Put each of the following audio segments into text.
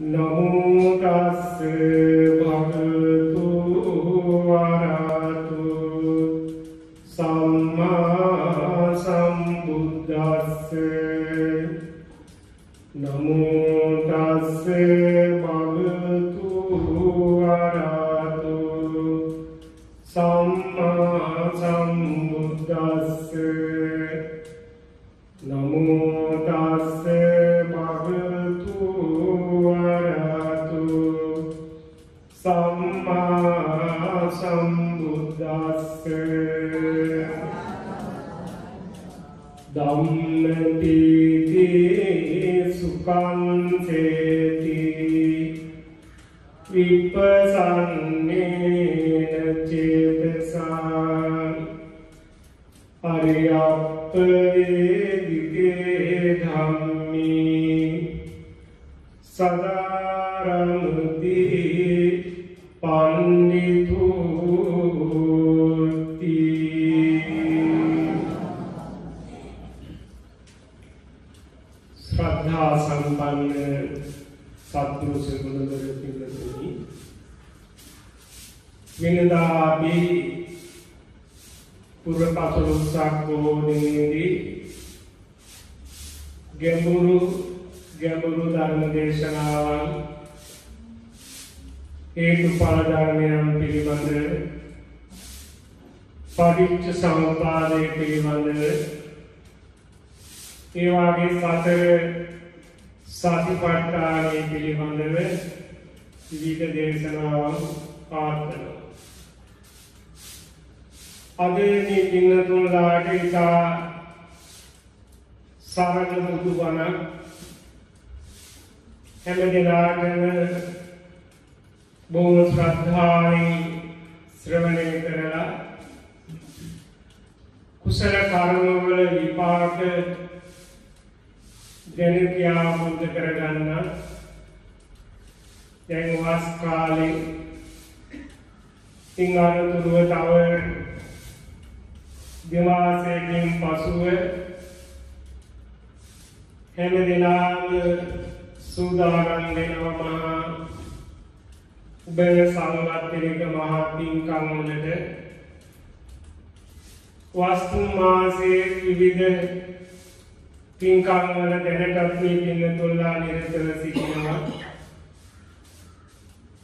नमो तस् බොහොම ශ්‍රද්ධාවෙන් ශ්‍රවණය කරලා කුසල කර්මවල විපාක දැන කියා බුද්ධ කරගන්න. දැන් වස් කාලේ ඉන් අනතුරුව තව දෙමාසයකින් පසුව හැම දෙනාම සූදානම් වෙනවා මහා උබය සංවත්තනික මහා පින්කම් වලට වස්තු මාසයේ විවිධ පින්කම් වල දැනටත් මේ පින්නතුල්ලා නිරතව සිටිනවා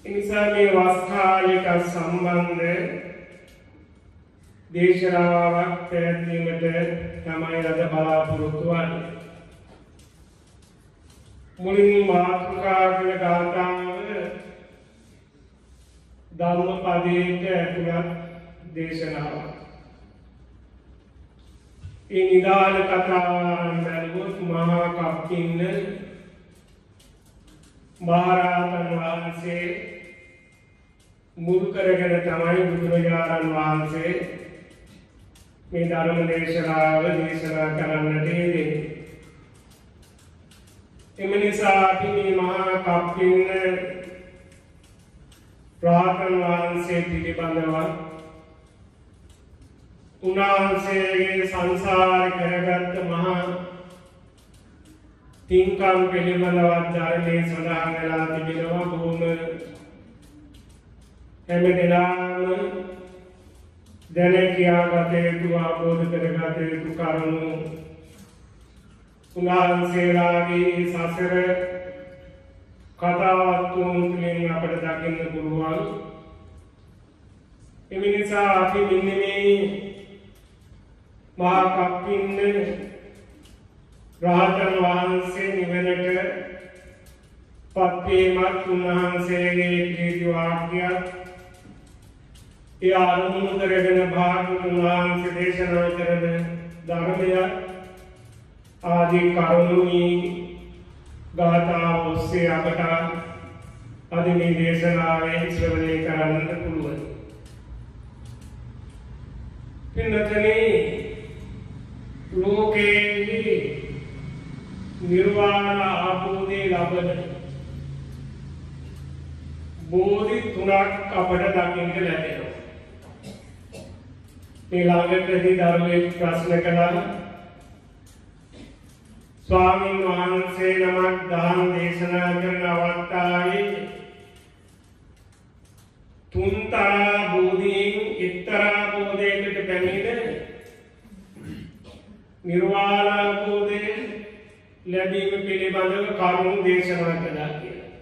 එනිසා මේ වස් කාලයට සම්බන්ධ දේශනාවක් පැවැත්වීමට තමයි අද බලාපොරොත්තු වන්නේ. මුලින් මාතෘකා කළ ගාථාව ධම්මපදයට ඇතුළත් දේශනාවක්. ඒ නිදාන කතාවන් බැලුවොත් මහා කප්පින්න මහරහතන් වහන්සේ මුල් කරගෙන තමයි බුදුරජාණන් වහන්සේ මේ ධර්ම දේශනාව දේශනා කරන්නට යෙදෙන්නේ. එම නිසා අපි මේ මහා කප්පින්න රාහතන් වහන්සේ පිළිබඳව උන්වහන්සේගේ සංසාර කරගත්ත මහා පින්කම් පිළිබඳවත් ධර්මයේ සඳහන් වෙලා තිබෙනවා. බොහොම හැම දෙනාම දැන කියාගත යුතු අවබෝධ කරගත යුතු කරුණු උන්වහන්සේලාගේ සසර කතාවත් තුළින් අපට දකින්න පුළුවන්. එම නිසා අපි මෙන්න මේ මහා කප්පින්න රහතන් වහන්සේ නිවනට පත්වීමත් උන්වහන්සේගේ ප්‍රීති වාක්‍යයක් ඒ අරමුණු කරගෙන භාගතුන් වහන්සේ දේශනා කරන ධර්මය ආදී කරුණුනි ගාථා ඔස්සේ අපට අද මේ දේශනාවෙන් ශ්‍රවණය කරන්නට පුළුවන්. පින්නතනේ ලෝකයේ නිර්වාණ ආපෝදේ ලබන බෝධි තුනක් අපට දකින්න ලැබෙනවා. මේ ළඟටදී ධර්මයේ ප්‍රශ්න කළා ස්වාමීන් වහන්සේ නමක් දහම් දේශනා කරන අවස්ථාවේ තුන්තරා බෝධීන් එක්තරා බෝධයකට පැමිණ නිර්වාලාබෝධය ලැබීම පිළිබඳව කරුණු දේශනා කළා කියලා.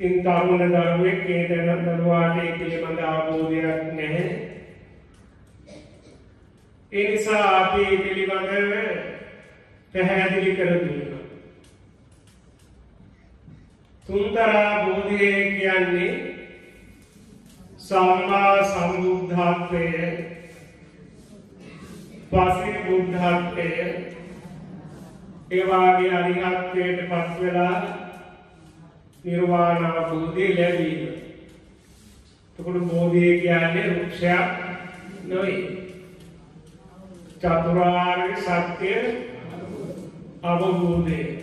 ඉන් තරුණ දරුවෙක් ඒ දැන දරුවාට ඒ පිළිබඳ අවබෝධයක් නැහැ. ඒ නිසා අපි පිළිබඳව පැහැදිලි කර දුන්නා. තුන්තරා බෝධිය කියන්නේ සම්මා සම්බුද්ධත්වය පසේ බුද්ධත්වය ඒවාගේ අරිහත්වයට පත්වෙලා නිර්වාණ අවබෝධය ලැබීම. තකොට බෝධිය කියන්නේ රුක්ෂයක් නොවේ. චතුරාර්ය සත්‍යය අවබෝධය.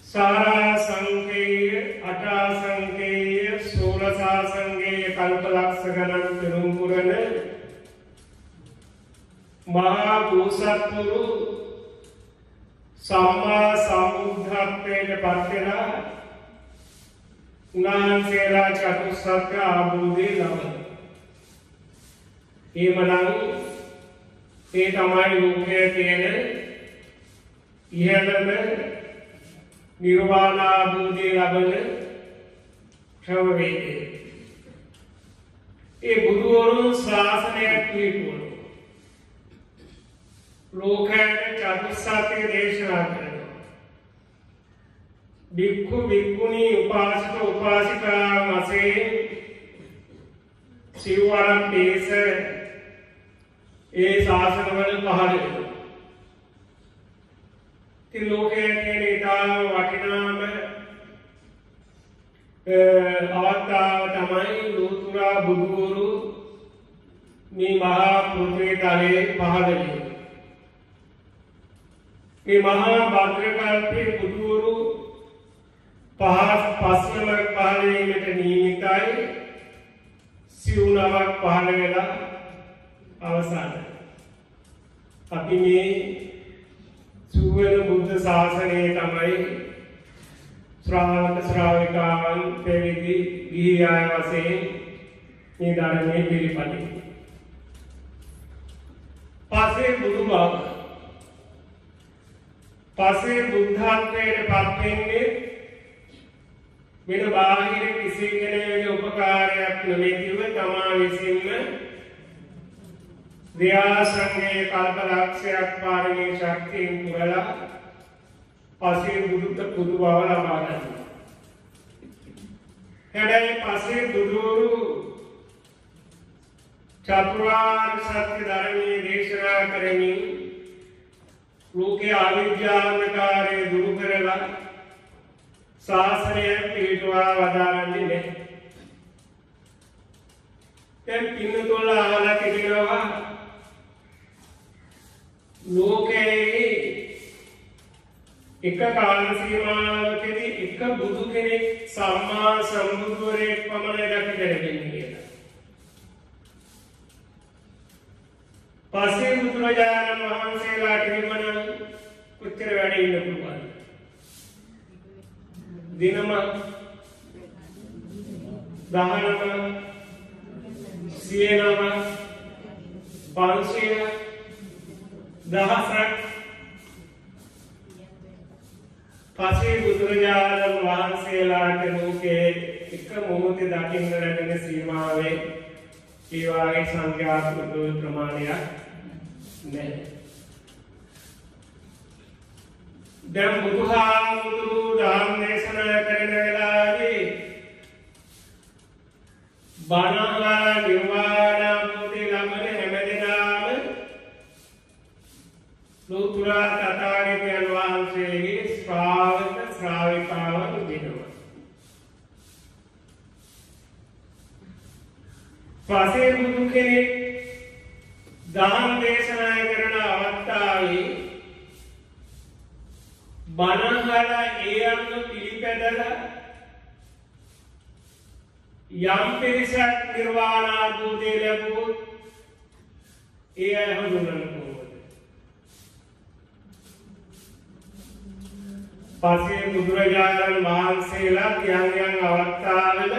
සාරා සංකේය අටා සංකේය සෝලසා සංගේය කල්පලක්ෂ ගණන් පෙරුම්පුරණ මහා භූසත්තුරු සම්මා සම්බුද්ධත්වයට පත්වෙලා උන්වහන්සේලා චතුස්සත්‍ය ආබෝධය ලබන. ඒමනං ඒ තමයි ලෝකය තියෙන ඉහළම නිර්වාණාබෝධය ලබන ක්‍රමවේදය. ඒ බුදුවරුන් ශාසනයක් පිහිටුවන. ලෝකයට චතුස්සාතිය දේශනා කරනවා. බික්කු බික්කුණී උපාසික උපාසිකා වසේ සිව්වරම් පේස ඒ ශාසනවල පහළ ති ලෝකය කියන ඉතාම වටිනාම අවත්තාව තමයි ලෝතුරා බුදුවරු මේ මහා පෘතිය තලයේ පහදලිය. මේ මහා භද්‍රකල්පය බුදුවරු පහස් පස්සම පහලීමට නීමිතයි සිවුනවක් පහළ වෙලා අවසාන. අපි මේ සුවන බුද්ධ ශාසනය තමයි ශ්‍රාවක ශ්‍රාවිකාවන් පැවිදි ගිහියාය වසයෙන් මේ ධර්මය පිළිපටි. පසේ බුදු බව පසේ බුද්ධත්වයට පත්වෙන්නේ වෙන බාහිර කිසි කෙනෙකුගේ උපකාරයක් නොමැතිව තමා විසින්ම ව්‍යාසංගේ කල්පලක්ෂයක් පාරමී ශක්තියෙන් පුරලා පසේ බුදුත පුදු බව ලබාගන්න. හැඩැයි පසේ බුදුරු චතුරාර් සත්‍ය ධර්මී දේශනා කරමින් ලෝකේ අවිද්‍යාන්කාරය දුරු කරලා ශාසනය පිහිටුවා වදාරන්නේ නැහැ. දැන් පින්නතුල්ල අහලා තිබෙනවා ලෝකයේ එක කාල සීමාවකදී එක බුදු කෙනෙක් සම්මා සම්බුදුවරයෙක් පමණ දැක දැනගෙන කියලා. පස්සේ බුදුරජාණන් වහන්සේලාට හිමන කොච්චර වැඩ ඉන්න පුළුවන්. දිනම දහනම සියනම පන්සිය දහසක් පසේ බුදුරජාණන් වහන්සේලාට ලෝකේ එක මොහොත දකින්න ලැබෙන සීමාවේ ඒවාගේ සංඛ්‍යාත්මක ප්‍රමාණයක් නැහැ. දැන් බුදුහාමුදුරු ධර්ම දේශනා කරන වෙලාවේ බණහා නිර්වාණාභූති ලෝතුරා තථාගතයන් වහන්සේගේ ශ්‍රාවක ශ්‍රාවිකාවන් වෙනවා. පසේ බුදු කෙනෙක් දහම් දේශනා කරන අවස්ථාවේ බණහලා ඒ අනුව පිළිපැදලා යම් පිරිසක් නිර්වාණාභූතය ලැබුවොත් ඒ අය හඳුනන්න පසේ බුදුරජාණන් වහන්සේලා යංයන් අවස්ථාවල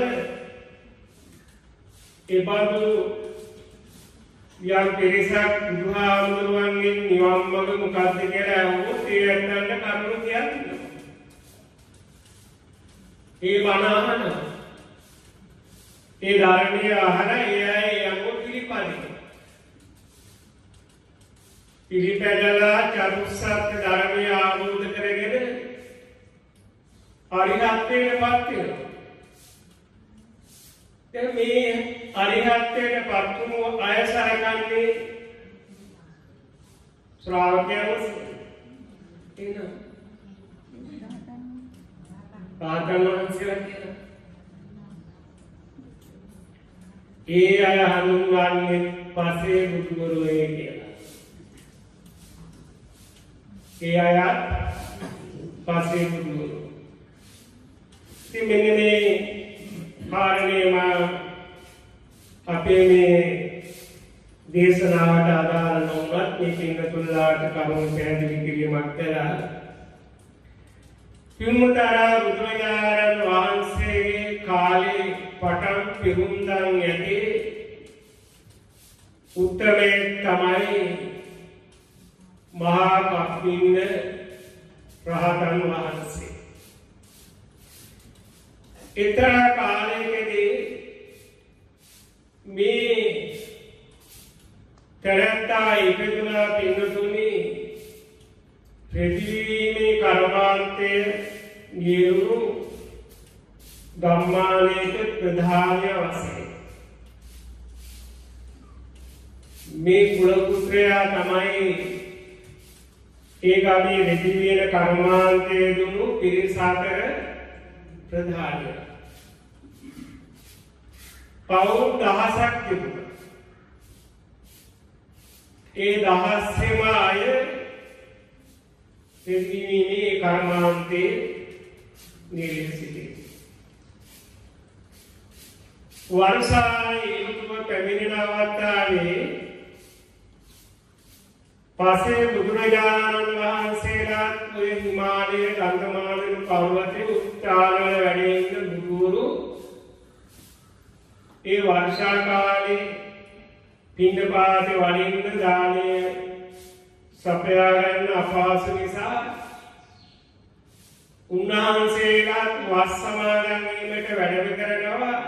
එබඳු යම් පිරිසක් බුදුහාමුදුරුවන්ගෙන් නිවන් මඟ මොකක්ද කියලා ඇහුවොත් ඒ ඇත්තන්ට කරුණු කියන්න. ඒ බණ අහනවා. ඒ ධර්මයේ අහලා ඒ අය යමු පිළිපදිනවා. පිළිපැදලා චතුස්සත් ධර්මය ආબોධ කරගෙන අරිහත්ත්වයට පත් වෙනවා. දැන් මේ අරිහත්ත්වයට පත් වුණු අය සරකන්නේ ශ්‍රාවකයන් එනවා. රාතන් වහන්සේලා කියලා. ඒ අය හඳුන්වන්නේ පසේ බුදුගුරුවේ කියලා. ඒ අයත් පසේ බුදුගුරු. ඉතින් මෙන්න මේ කාරණේම අපේ මේ දේශනාවට අදාළ නොවුනත් මේ පින්වතුන්ලාට කරුණු පැහැදිලි කිරීමක් කළා. පින්මුතරා බුදුරජාණන් වහන්සේගේ කාලේ පටන් පිරුම්දන් ඇති උත්තරේ තමයි මහා කප්පින්න රහතන් වහන්සේ. එතරා කාලයකදී මේ තැනැත්තා ඉපදුනා පින්නතුනි ප්‍රතිවීමේ කර්මාන්තය ගියවුණු ගම්මානයක ප්‍රධානය වශයෙන්. මේ කුලපුත්‍රයා තමයි ඒ ගමේ රෙදිවියන කර්මාන්තය දුන්නු පිරිස අතර ප්‍රධානය. පවුල් දහසක් තිබුණා. ඒ දහස්සෙම අය රෙදිවියනේ කර්මාන්තයේ නිරේ සිටියේ. වර්ෂායේ ඍතුව පැමිණෙන අවස්ථාවේ පසේ බුදුරජාණන් වහන්සේලා ඔය හිමාලයේ ගංගමානන පර්වතයේ උත්තාරවල වැඩ ඉන්න බුදුවරු ඒ වර්ෂා කාලේ පින්ඩපාතේ වඩින්න දානය සපයා ගන්න අපහසු නිසා උන්වහන්සේලාත් වස් සමාදන් වීමට වැඩම කරනවා.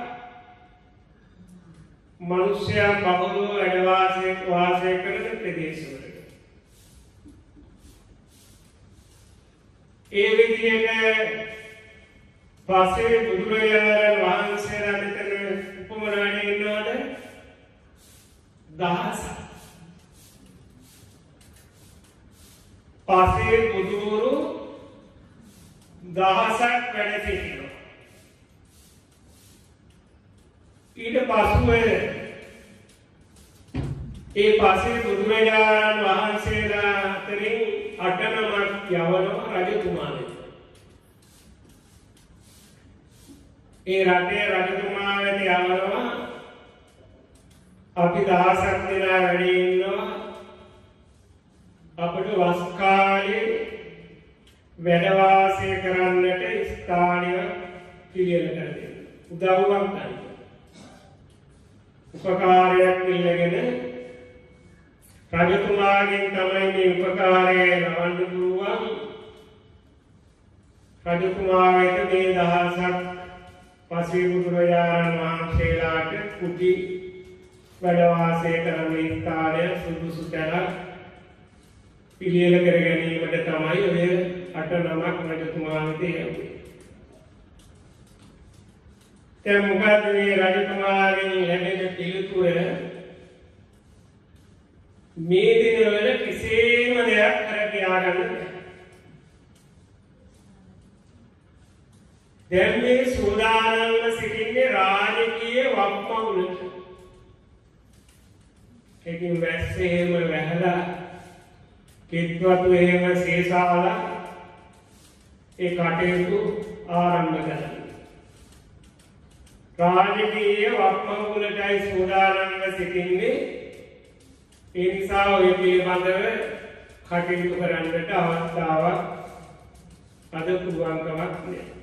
මනුෂ්‍යයා බහුලව වැඩ වාසය වාසය කරන ප්‍රදේශවල ඒ විදිහට පසේ බුදුරජාණන් වහන්සේලා මෙතන උපමනානේ ඉන්නවද? දහසක්. පසේ බුදුවරු දහසක් වැඩ සිටිනවා. ඊට පසුව ඒ පසේ බුදුරජාණන් වහන්සේලා අතරින් අටනමක් යවනවා රජතුමාට. ඒ රටේ රජතුමා වෙත යවනවා අපි දහසක් දෙනා වැඩ ඉන්නවා අපිට වස් කාලේ වැඩ වාසය කරන්නට ස්ථානය පිළියෙල කර දෙන්න. උදව්වක් ගන්න. උපකාරයක් ඉල්ලගෙන රජතුමාගෙන් තමයි මේ උපකාරය ලබන්න පුළුවන්. රජතුමා වෙත මේ දහසක් පසේ බුදුරජාණන් වහන්සේලාට කුටි වැඩ වාසය කරන ස්ථානය සුදුසු තැනක් පිළියෙල කර ගැනීමට තමයි ඔය අට නමක් රජතුමා වෙත යන්නේ. දැන් මොකද මේ රජතුමාගෙන් ලැබෙන පිළිතුර මේ දිනවල කිසිම දෙයක් කර කියාගන්න දැන් මේ සූදානම්ව සිටින්නේ රාජකීය වක්මවුලට. ඉතින් වැස්සේම වැහලා කිත්වතු එහෙම සේසාලා ඒ කටයුතු ආරම්භ කරන්න. රාජකීය වක්මවුලටයි සූදානම්ව සිටින්නේ ඒ නිසා ඔය පිළිබඳව කටයුතු කරන්නට අවස්ථාවක් අද පුළුවන්කමක් නෑ.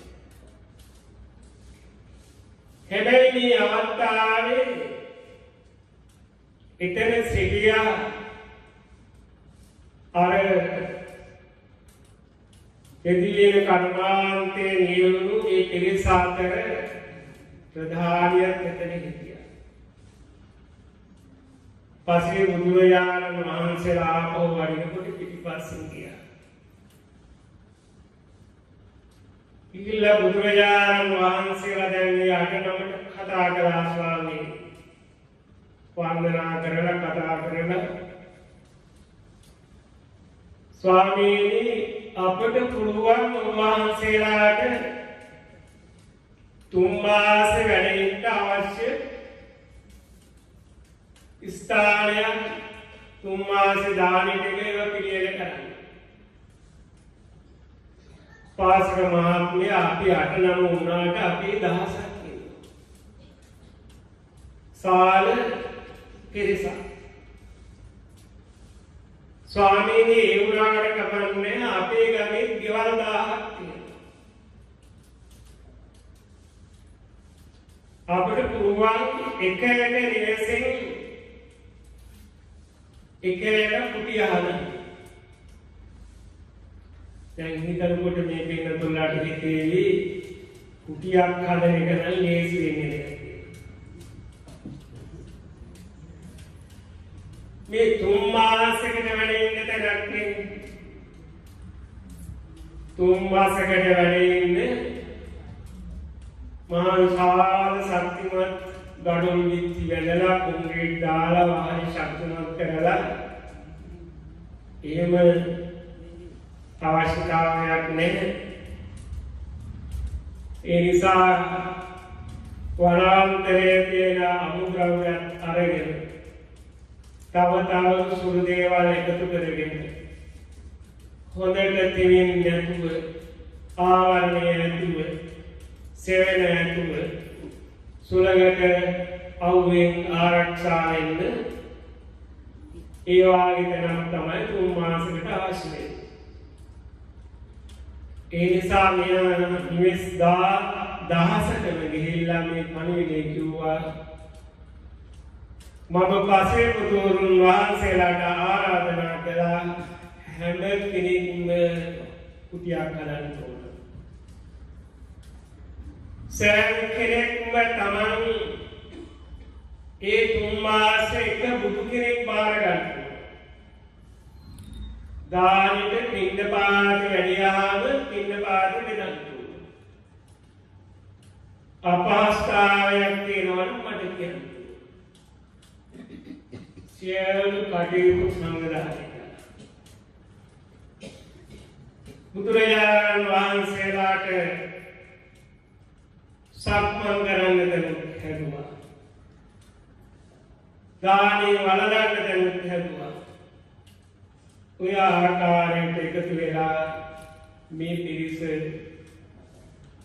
හැබැයි මේ අවස්ථාවේ එතන සිටියා අර එදිලියන කර්මාන්තයේ නියුණු ඒ පිරිස අතර ප්‍රධානියක් එතන හිටියා. පස්සේ බුදුරජාණන් වහන්සේලා ආපහු වඩිනකොට පිටිපස්සෙන් ගියා. ගිහිල්ලා බුදුරජාණන් වහන්සේලා දැන් මේ අටනමට කතා කළා ස්වාමීනි. වන්දනා කරලා කතා කරලා ස්වාමීනි අපට පුළුවන් උන්වහන්සේලාට තුම්මාස වැඩඉන්න අවශ්‍ය ස්ථානයක් තුම්මාස දානටක ඒව පිළියල කරන්න. පාසක මහත්මය අපි අට නම වුණාට අපේ දහසක් සාල පිරිසා. ස්වාමීනී ඒ වුණාට කපන්නේ අපේ ගමේ ගෙවල් දාහක් තියෙනවා. අපට පුළුවන් එක එක නිවසෙන් එක එක කුටි අහන්න. දැන් හිතනකොට මේ පින්නතුල්ලාට හිතේවි කුටියක් හදන එක නම් ලේසි වෙන්නේ නැහැ. මේ තුන් මාසයකට වැඩ ඉන්න තැනක් නේ. තුන් මාසයකට වැඩ ඉන්න මහා විශාල ශක්තිමත් ගඩොල් විත්ති වැදලා කොන්ක්‍රීට් දාලා වාහන ශක්තිමත් කරලා එහෙම අවශ්‍යතාවයක් නැහැ. ඒ නිසා වනාන්තරයේ තියෙන අමුද්‍රව්‍යත් අරගෙන තව තව සුළු දේවල් එකතු කරගෙන හොඳට තිවින් නැතුව ආවරණය නැතුව සෙවෙන නැතුව සුළඟට අවුවෙන් ආරක්ෂා වෙන්න ඒ වාගේ තැනක් තමයි තුන් මාසකට අවශ්‍ය වෙන්නේ. ඒ නිසා මෙය නිවෙස් දා දහසටම ගිහිල්ලා මේ පණිවිඩය කිව්වා මම පසේ පුතුරුන් වහන්සේලාට ආරාධනා කළා හැම කෙනෙක්ම කුටියක් හදන්න ඕන. සෑම කෙනෙක්ම තමන් ඒ තුන් මාස එක බුදු කෙනෙක් බාරගන්න. දානට පින්ඩ පාත වැඩියාම පින්ඩ පාත බෙදන්තු. අපහස්ථාවයක් තියෙනවන මට කියන්න. සියලු කටයුතු සංවිධානය බුදුරජාණන් වහන්සේලාට සක්මන් කරන්න දැනුත් හැදුවා. දානී වලදන්න දැනුත් හැදුවා. ඔය ආකාරයට එකතු වෙලා මේ පිරිස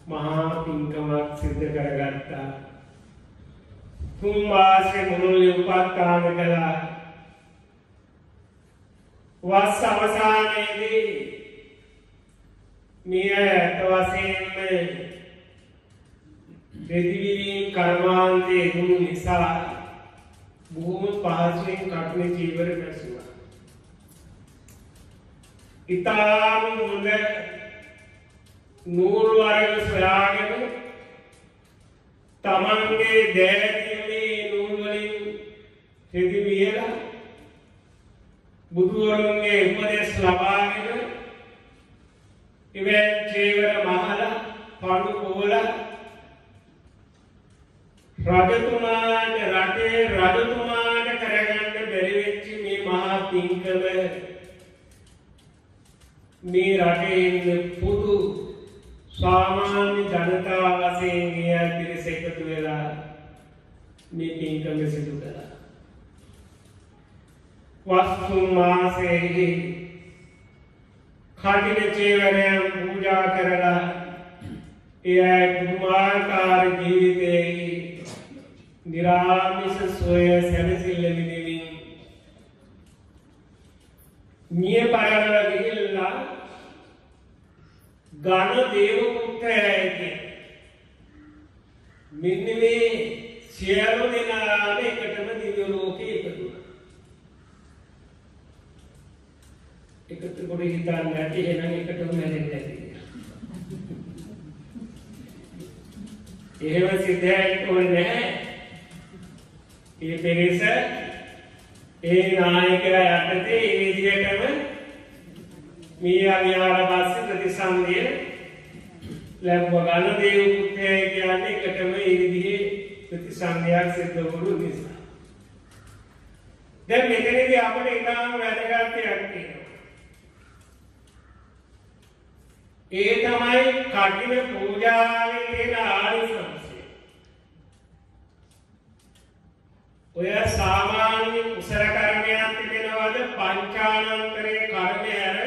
මහා පින්කමක් සිද්ධ කරගත්තා. තුන් වාසේ මුළුල්ලි උපත්කාම කළා. වස් අවසානයේදී මිය ඇත වශයෙන්ම දෙදිවිරීම් කර්මාන්තය දුණු නිසා බොහොම පහසුවෙන් කටුන චීවර පැසුවා. ඉතාම හොඳ නූල් වර්ග සොයාගෙන තමන්ගේ දෑතිමේ නූල්වලින් හෙදි වියලා බුදුවරුන්ගේ උපදෙස් ලබාගෙන ඉවැන් චේවර මහල පඩු කෝල රජතුමාට රටේ රජතුමාට කරගන්න බැරිවෙච්චි මේ මහා පින්කම මේ රටේ පුදු සාමාන්‍ය ජනතාව වසයෙන් ඒ පිරිස එකතු වෙලා මේ පින්කම සිදු කළා. වස්තුන් මාසයේහි කටින චේවරයන් පූජා කරලා එය පුදුමාකාර ජීවිතයෙහි නිරාමිස සොය සැනසිල්ල විදිමින් මිය පරවල ගිහිල්ලා ඝන දේව පුත්‍රයයි කියන. මෙන්න මේ සියලු දෙනාම එකටම දිව්‍ය ලෝකේ ඉපදුණා. එකතු කොට හිතන්න නැති එහෙනම් එකටම මැරෙන්නේ නැති. එහෙම සිද්ධයක් ඕනේ නැහැ. මේ පෙරේස ඒ නායකයා යටතේ ඒ විදිහටම මීයාගයාට පස්සේ ප්‍රතිසන්දිය ලැබුව ගන්න දේව පුත්‍රය කියන්නේ එකටම ඒ විදිහේ ප්‍රතිසන්දියක් සිද්ධ වුණු නිසා. දැන් මෙතනදී අපිට ඊටාම වැදගත් දෙයක් තියෙනවා. ඒ තමයි කටින පූජාවේ තියෙන ආනිසංසය. ඔය සාමාන්‍ය කුසල කර්මයක් තිබෙනවද පංචානන්තරයේ කර්මය හැර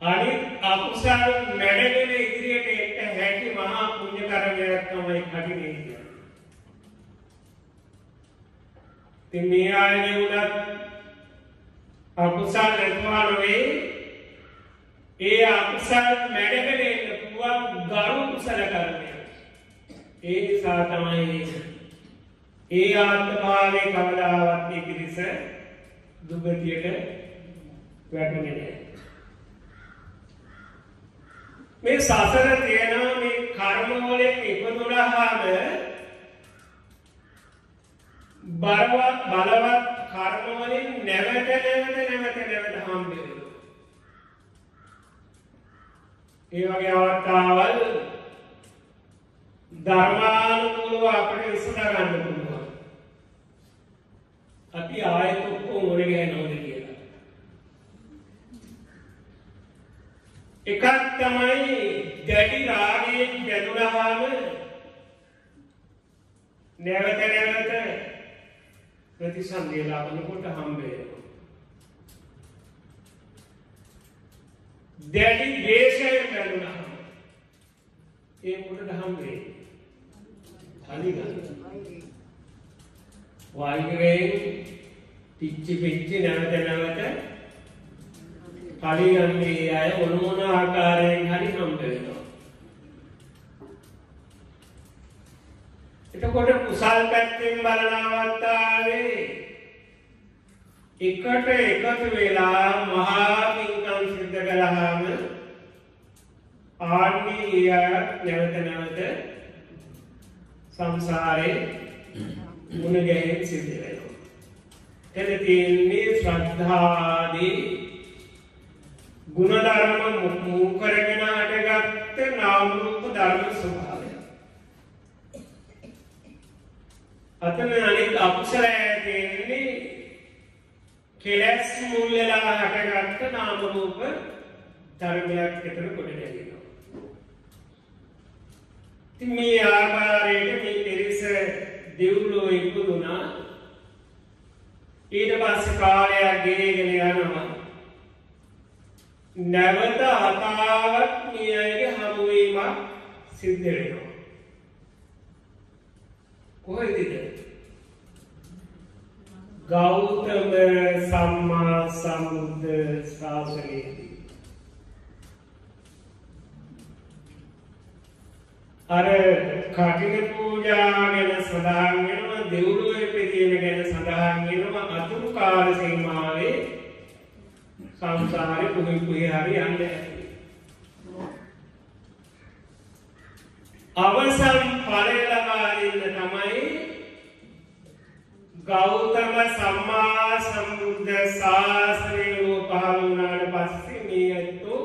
අනිත් අකුසල් මැඩගෙන ඉදිරියට එන්න හැකි මහා පුණ්‍ය කර්මයක් තමයි කටිනේ කියන්නේ. ඉතින් මේ ආයනේ උනත් අකුසල් නැතුවා නෙවෙයි ඒ අකුසල් මැඩගෙන එන්න පුළුවන් ගරු කුසල කර්මයක්. ඒ නිසා තමයි ඒ ආත්මභාවයේ කවදාවත් මේ පිරිස දුගතියට වැටුනේ නැහැ. මේ සසර තියෙනවා මේ කර්ම වලින් ඉපදුනහම බලවත් බලවත් කර්ම වලින් නැවත නැවත නැවත නැවත හම්බ වෙනවා. ඒ වගේ අවස්ථාවල් ධර්මානුකූලව අපිට විසඳ ගන්න පුළුවන්. අපි ආයෙත් ඔක්කොම මොන ගහනවද කියලා. එකක් තමයි දැඩි රාගයෙන් බැඳුනහම නැවත නැවත ප්‍රතිසන්දිය ලබනකොට හම්බ වෙනවා. දැඩි දේශයෙන් බැඳුනහම ඒ මොකටද හම්බ වෙන්නේ? අනිගන්න. වයිගරයෙන් පිච්චි පිච්චි නැවත නැවත පලිගන්නේ අය මොන මොන ආකාරයෙන් හරි හම්බ වෙනවා. එතකොට කුසල් පැත්තෙන් බලන අවස්ථාවේ එකට එකතු වෙලා මහා පින්කම් සිද්ධ කළාම ආන්නේ ඒ අය නැවත නැවත සංසාරේ මුණ ගැහෙන් සිද්ධ වෙනවා. එතන තියෙන්නේ ශ්‍රද්ධාදී ගුණධර්ම මූ කරගෙන හටගත්ත නාම රූප ධර්ම ස්වභාවය. අතන අනිත් අකුසලය තියෙන්නේ කෙලස් මුල් වෙලා හටගත්ත නාම රූප ධර්මයක් එතන කොට ගැනීම. ඉතින් මේ ආකාරයට මේ පිරිස දෙව්ලෝ ඉපදුනා ඊට පස්සේ කාලයක් ගෙනගෙන යනවා. නැවත අතාවත් මේ අයගේ හමුවීමක් සිද්ධ වෙනවා. කොහෙදද ගෞතම සම්මා සම්බුද්ධ ශාසනයේදී. අර කටින පූජා ගැන සඳහන් වෙනවා දෙව්ලොවේ පිළියෙල ගැන සඳහන් වෙනවා අතුරු කාල සීමාවේ සංසාරේ කුහි කුහි හරි යන්නේ අවසන් ඵලය ලබා දෙන්න තමයි ගෞතම සම්මා සම්බුද්ධ ශාසනය පහළ වුණාට පස්සේ මේ ඇත්තෝ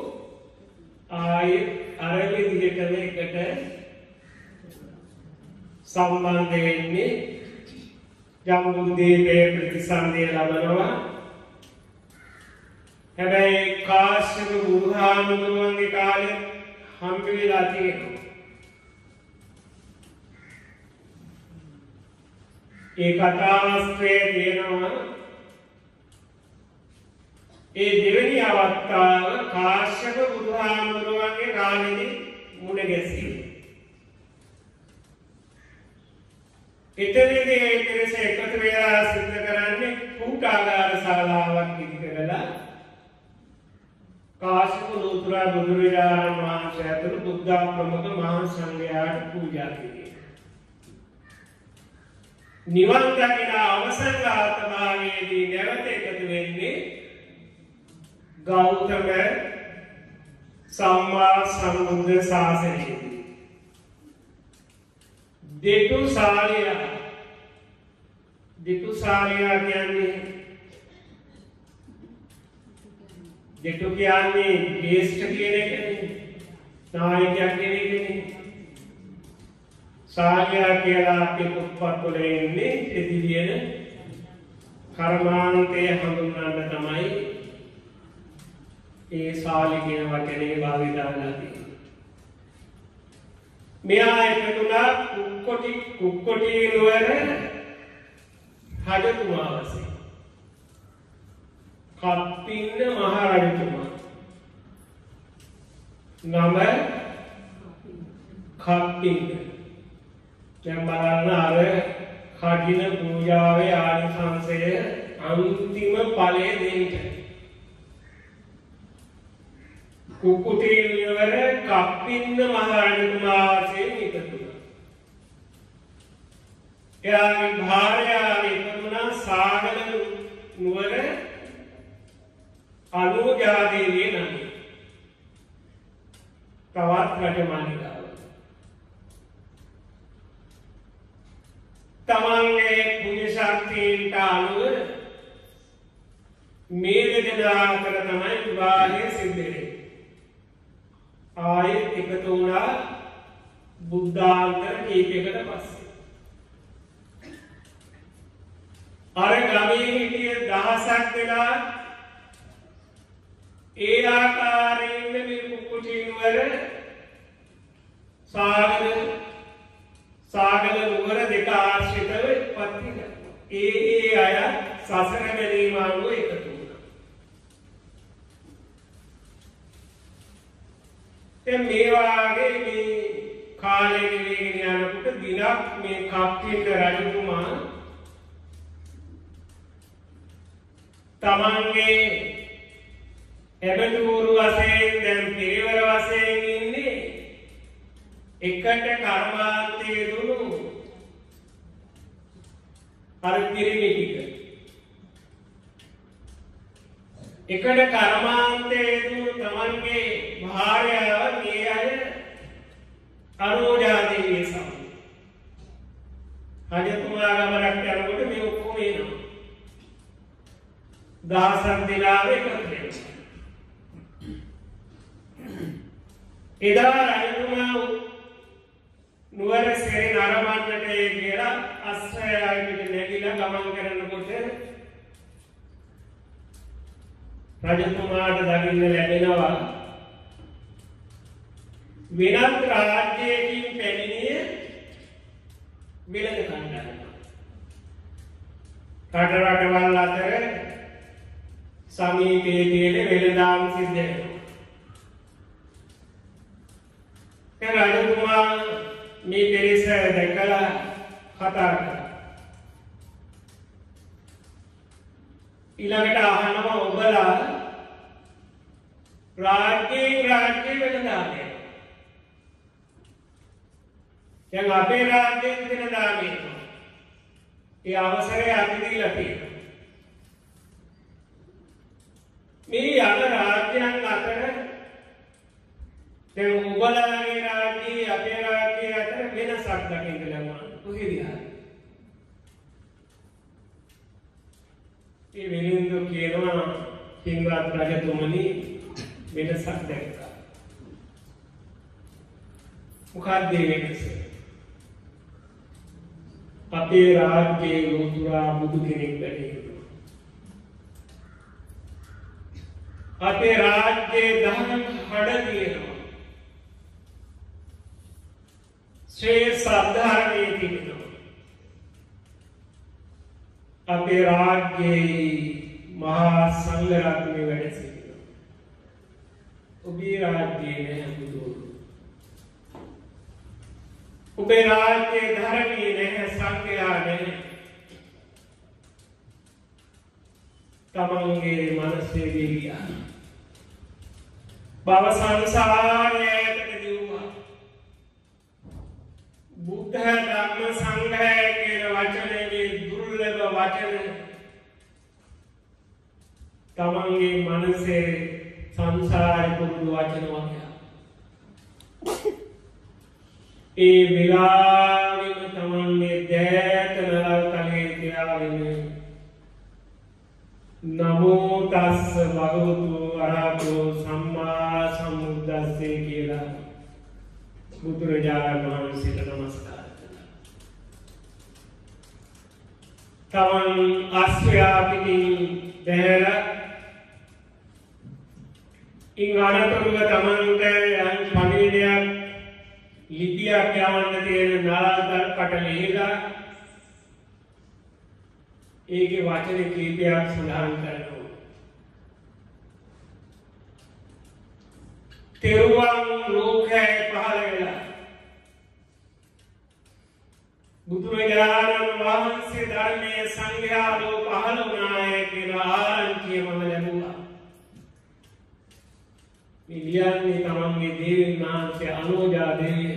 ආයෙත් අර විදිහටම එකට සම්බන්ධ වෙන්නේ ජම්බුද්දීපේ ප්‍රතිසන්දිය ලබනවා. හැබැයි කාශ්‍යප බුදුහාමුදුරුවන්ගේ කාලෙ හම්බ වෙලා තියෙනවා. ඒ කතාස්ත්‍රය තියෙනවා. ඒ දෙවැනි අවස්ථාව කාශ්‍යප බුදුහාමුදුරුවන්ගේ කාලෙදි මුණ ගැසීම. එතනදී ඒ පිරිස එකතු වෙලා සිද්ධ කරන්නේ කූටාගාර ශාලාවක් ඉදි කරලා කාශික ලෝතුරා බුදුරජාණන් වහන්සේ ඇතුළු බුද්ධා ප්‍රමුඛ මහා සංඝයාට පූජා කිරීම. නිවන් දකින අවසන් ආත්මාවේදී නැවත එකතු වෙන්නේ ගෞතම සම්මා සම්බුද්ධ ශාසනයේදී. දෙටු සාලයා දෙටු සාලයා කියන්නේ දෙටු කියන්නේ ජේෂ්ඨ කියන එකනේ. නායකයෙක් කියන එකනේ. සාලයා කියලා අපේ පුත්පත් වල එන්නේ එදිරියන කර්මාන්තය හඳුන්වන්න තමයි ඒ සාලි කියන වචනේ භාවිතා වෙලා තියෙන්නේ. මෙයා එකතුලා කුක්කොටි කුක්කොටි නුවර රජතුමා වශයෙන්. කප්පින්න මහරජතුමා. නම කප්පින්න. දැන් බලන්න අර කඩින පූජාවේ ආනිසංසය අන්තිම ඵලය දෙන්න කුකුටීවර කප්පින්න මහරජතුමා වශයෙන් එකතු වුණා. එයාගේ භාර්යාව එකතු වුණා සාගල නුවර අනුජාදේවිය නමින්. තවත් රජමාලිකාව. තමන්ගේ පුුණ ශක්තිීන්ට අනුව මේ දෙදෙනා අතර තමයි විවාහය සිද්ධරේ. ආයෙත් එකතු වුණා බුද්ධාන්තර කීපයකට පස්සේ. අර ගමේ හිටිය දහසක් වෙලා ඒ ආකාරයෙන්ම මේ කුක්කුටිනුවර සාගර සාගල නුවර දෙක ආශ්‍රිතව පත්ති ඒ ඒ අය සසර ගැනීම අනුව එකතු දැන් මේ වාගේ මේ කාලේ ගෙවීගෙන යනකොට දිනක් මේ කප්පිට රජතුමා තමන්ගේ එබඳුරු වශයෙන් දැන් පිරිවර වශයෙන් ඉන්නේ එකට කර්මාන්තයේ දුණු අර පිරිමි ටික එකට කර්මාන්තයේ දුණු තමන්ගේ භාර්යාව මේ අය අරෝජාදේවිය සමග. රජතුමා ගමනක් යනකොට මේ ඔක්කොම එනවා. දහසක් දෙනාව එකතු වෙනවා. එදා රජතුමා නුවර සෙරි නරඹන්නට කියලා අස්වැයයිට නැගිලා ගමන් කරනකොට රජතුමාට දකින්න ලැබෙනවා වෙනත් රාජ්‍යයකින් පැමිණිය වෙළඳ කණ්ඩායම. රට රටවල් අතර සමීපයේ තියෙන වෙළඳාම් සිද්ධ වෙනවා. දැන් රජතුමා මේ පිරිස දැකලා කතා කරා. ඊළඟට අහනවා ඔබලා රාජ්‍යයෙන් රාජ්‍ය වෙළඳාමය. දැන් අපේ රාජ්‍යයෙන් දෙන දාමය. ඒ අවසරය අපි දීලා තියෙනවා. මේ යන රාජ්‍යයන් අතර දැන් ඔබලාගේ රාජ්‍යයේ අපේ රාජ්‍යයේ අතර වෙනසක් දකින්න ලැබුණා. කොහේද ඒ වෙලින්දු කියනවා පින්වත් රජතුමනි වෙනසක් දැක්කා. මොකක්ද වෙනස? අපේ රාජ්‍යයේ ලෝතුරා බුදු කෙනෙක් වැඩි අපේ රාජ්‍යයේ දහම් හඩ තියෙනවා. ශ්‍රේ සද්ධර්මයේ තිබෙනවා. අපේ රාජ්‍යයේ මහා සංඝරත්නය වැඩ සිටිනවා. ඔබේ රාජ්‍යයේ නැහැ බුදුරු. ඔබේ රාජ්‍යයේ ධර්මයේ නැහැ සංඝයා නැහැ. තමන්ගේ මනසේ දෙවියා. බව සංසාරයකට දිව්වා බුද්ධ ධර්ම සංඝය කියන වචනයේ දුර්ලභ වචන තමන්ගේ මනසේ සංසාර පුරුදු වචන වගේ. ඒ වෙලාවෙම තමන්ගේ දෑත නලල් තලේ තියාගෙන නමෝ තස්ස භගවතු අරහතෝ සම්මා සම්බුද්දස්සේ කියලා බුදුරජාණන් වහන්සේට නමස්කාර තමන් අස්ව්‍යාපිකින් බැහැර ඉන් අනතුරුව තමන්ට යන් පණීඩයක් ලිපියක් යවන්න තියෙන නාලාදල් කට ලිහිලා ඒකේ වචන කීපයක් සඳහන් කරනවා. තෙරුවන් ලෝකයේ පහළ වෙලා බුදුරජාණන් වහන්සේ ධර්මය සංඝයාලෝ පහළ වනාය කියලා ලියන්නේ තමන්ගේ දේවීන් වහන්සේ අනෝජා දේවිය.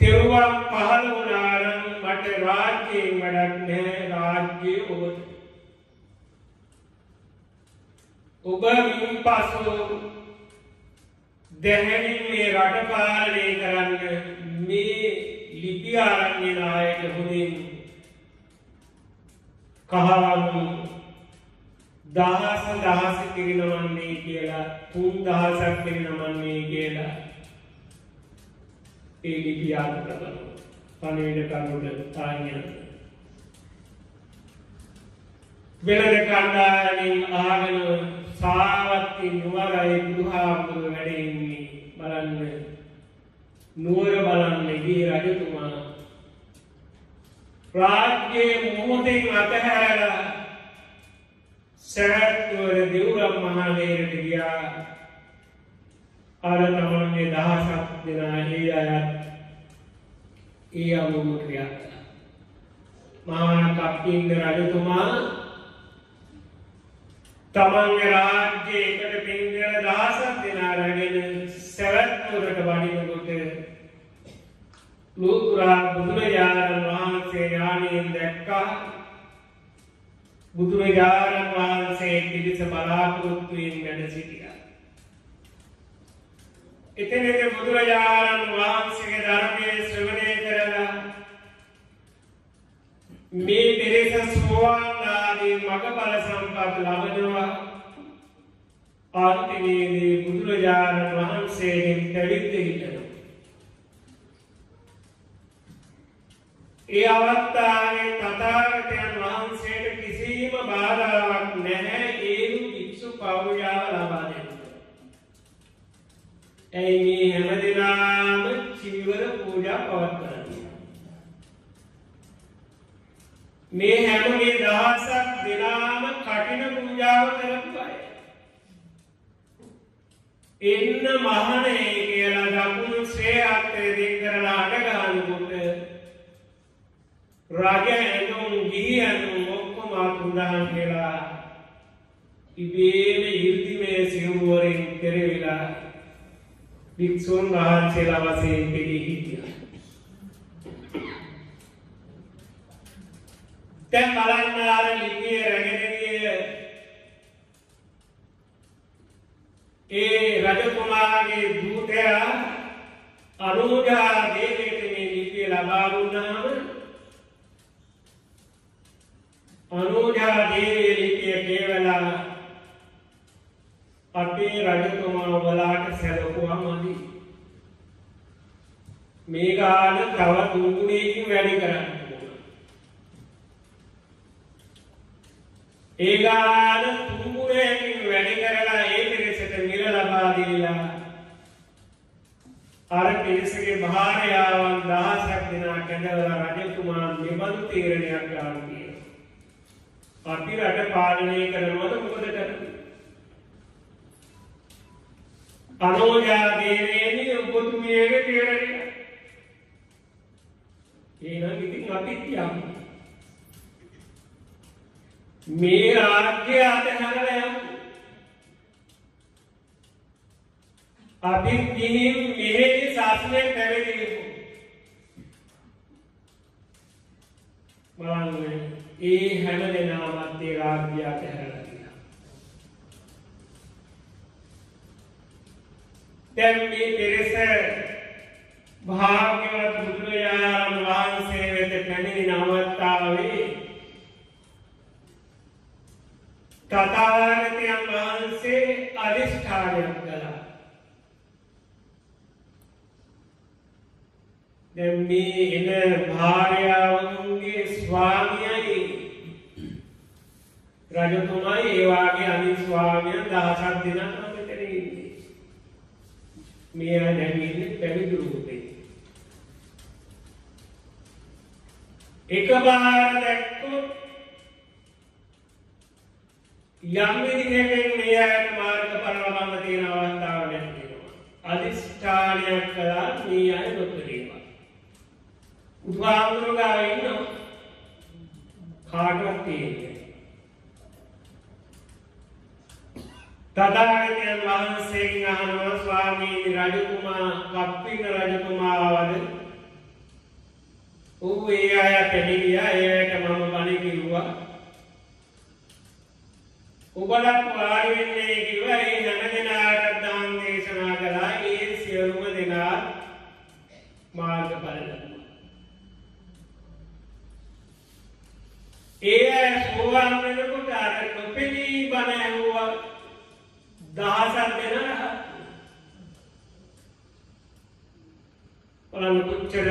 තෙරුවන් පහළ වුණානම් මට රාජ්‍යයෙන් වැඩක් නෑ රාජ්‍යය ඔබට. ඔබ මින් පසු දැහැනින් මේ රට පාලනය කරන්න මේ ලිපි ආරංගෙනායට හොඳින් කහවන්නු දහස දහස කිරිනවන්නේ කියලා තුන් දහසක් කිරිනමන්නේ කියලා ඒ ලිපියාත කරන පණවිඩ කරුට තාඥයන් වෙලද කණ්ඩායමින් ආගෙන සාවත්ති නුවරයි බුදුහාමුදුර වැඩෙන්නේ බලන්න නුවර බලන්න ගේ රජතුමා රාජ්‍යයේ මුහොතින් අතහැරලා සැවැත්නුවර දෙවුරම් මහාලේරට ගියා අර තමන්ගේ දහසක් දෙනා ඒ අයත් ඒ අමුම ක්‍රියා කළා. මහා කප්පින්ද රජතුමා තමන්ගේ රාජ්‍යයකට පින්ගල දහසක් දෙනා රැගෙන සැවැත්නුවරට වඩිනකොට ලෝතුරා බුදුරජාණන් වහන්සේ යානයෙන් දැක්කා බුදුරජාණන් වහන්සේ පිරිස බලාපොරොත්තුවෙන් වැඩ සිටිය. එතනක බුදුරජාණන් වහන්සේගේ ධර්මය ශ්‍රවණය කරලා මේ පෙරෙස ස්මෝවාන්නාදී මග බල සම්පත් ලබනවා අන්තිමේදී බුදුරජාණන් වහන්සේගෙන් පැවිත්ත හිටනවා. ඒ අවත්තාගේ තතාගතයන් වහන්සේට කිසිීම බාධාවක් නැහැ ඒරු භික්‍ෂු පවුයාව ලබාදන්න. ඇයි මේ හැමදිනාම චිවිවර පූජා පවත් කරන්න. මේ හැමගේ දහසක් දෙනාම කටින පූජාව කරපු අය. එන්න මහනේ කියලා දකුණු ශ්‍රේ අත්තය දෙ කරලා අඩගානකොට රජ ඇඳුම් ගිහි ඇඳුම් ඔක්කොම අතුන්දහන් කියලා ඉබේම ඉර්දිමය සිවුවරින් කෙරෙවිලා භික්‍ෂූන් වහන්සේලා වසයෙන් පිළි හිටිය. තැන් බලන්නාර ලිපිය රැගෙනගිය ඒ රජකුමාරගේ දූතයා අනුජා දේවයට මේ ලිපිය ලබාරුන්නාම අනුජා දේවේ ලිපිය කේවලා අපේ රජතුමා ඔබලාට සැලකුවා මදි. මේ ගාන තව තුන්ගුණයකින් වැඩි කරන්න. ඒ ගාන තුන්ගුණයකින් වැඩි කරලා ඒ පිරිසට මිල ලබාදිල්ලා අර පිරිසගේ භාරයාවන් දහසක් දෙනා කැඳවල රජතුමා නිබඳු තීරණයක් ගාන්තිය. අපි රට පාලනය කරනවද මොකද කරන්නේ? අනෝජාදේවේනි ඔබතුමියගේ තේරණය ඒනම් ඉතින් අපිත් යම් මේ රාජ්‍ය අතහැරලා යමු. අපි ගිහින් මෙහෙදි ශාසනය පැවිදි බලන්න ඒ හැම දෙනාමත් ඒ රාජ්‍ය අතහැරලා ගියා. දැන් මේ පිරිස භාග්‍යවත් බුදුරජාණන් වහන්සේ වෙත පැමිණි නවත්තාවේ තථාගතයන් වහන්සේ අධිෂ්ඨානයක් කළා. දැන් මේ එන භාර්යාවන්ගේ ස්වාමියයි රජතුමයි ඒ වාගේ අනිත් ස්වාමියන් දහසක් දෙනා මෙතන ඉන්නේ. මේ අය දැන් ඉන්නේ පැවිදි රූපේ. එකපාර දැක්කොත් යම් විදිහකින් මේ අයට මාර්ගඵල ලබන්න තියෙන අවස්ථාව නැතිවෙනවා. අදිෂ්ඨානයක් කළා මේ අය නොපෙරීම. බුදුහාමුදුරුවෝ ගාව ඉන්නවා. කාටවත් තියෙන්නේ. තථාගතයන් වහන්සේගෙන් අහනවා ස්වාමීනි රජතුමා කප්පින රජතුමාවද? ඌ ඒ අය පැමිණියා ඒයට මම බණ කිව්වා. ඔබලත් වාඩි වෙන්නේ කිව්වා. ඒ හැම දෙනාට දාන දේශනා කළා ඒ සියලුම දෙනා මාර්ගඵල ලැබුවා ඒ අය සෝවාන් වෙනකොට අර නොපෙනී බණ ඇහුවා දහසක් දෙනා බලන්න කොච්චර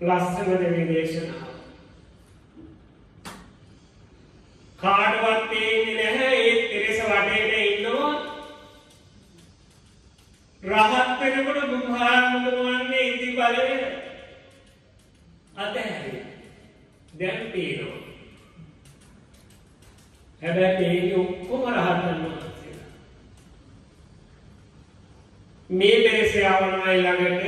ලස්සනද මේ දේශනාව. කාටවත් පේන්නේ නැහැ ඒ තිරස වටේට ඉන්නවා. රහත් වෙනකොට බුදුහාමුදුරුවන්ගේ ඉදි බලය අතහැරියා. දැන් පේනවා. හැබැයි පේන්නේ ඔක්කොම රහතන් වහන්සේලා. මේ පෙරසේ ආවනවා ළඟට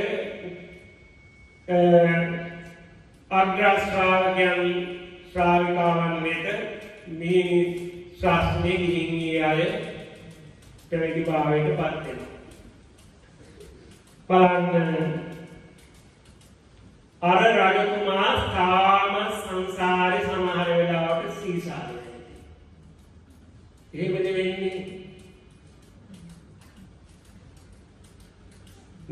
අග්‍රශ්‍රාවකයන් ශ්‍රාවිකාවන් වෙත මේ ශාස්ත්‍රනය ගිහින්ගේ අය පැවිදි භාවයට පත්වෙන. බලන්න අර රජකුමා තාම සංසාරය සමහර වෙලාවට සීසාර. එහෙමද වෙන්නේ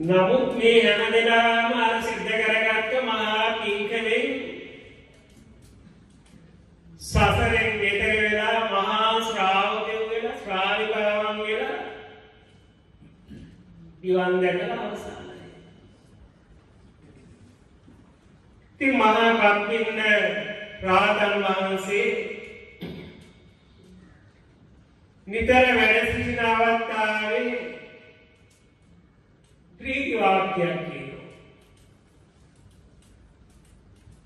නමුත් මේ හැම දෙනාම අර සිද්ධ කරගත්ත මහා පින්කමෙන් සසරෙන් ගෙතර වෙලා මහා ශ්‍රාවකයෝ වෙලා ශ්‍රාවිකාවන් වෙලා නිවන් දැකලා අවසానයි. ඉතින් මහා කප්පින්න රාතන් වහන්සේ නිතර වැඩ සිටින අවස්ථාවේ ප්‍රීති වාක්‍යයක් කියනවා.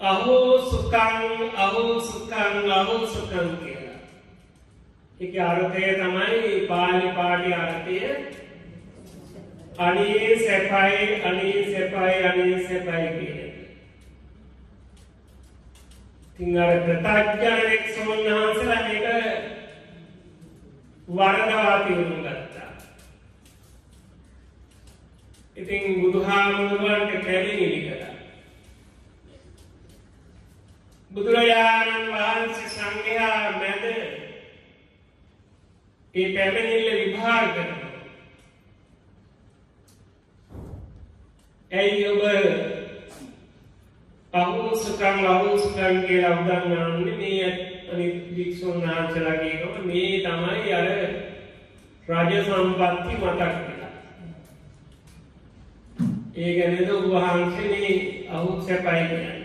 අහෝ සුකං අහෝ සුකං අහෝ සුකං කියලා. ඒක අර්ථය තමයි පාලි පාඩි අර්ථය අනේ සැපයි අනේ සැපයි අනේ සැපයි කියන. ඉතින් අර ප්‍රත්‍යඥයෙක් සෝන්හන්සලා මේක වරදවා තියුණු ගත්තා. ඉතින් බුදුහාමුදුරුවන්ට කැලිනිලි කළා. බුදුරජාණන් වහන්සේ සංඝයා මැද ඒ පැමිණිල්ල විභාග කරනවා. ඇයි ඔබ අහෝසකං අහෝසකං කියලා උදන්නන්නේ මේ අනිත් භික්ෂුන් වහන්සේලා කියනවා මේ තමයි අර රජ සම්පatti මතක් වෙලා. ඒ ගැනද වහන්සේ මේ අහුත් සැපයි කියන්නේ.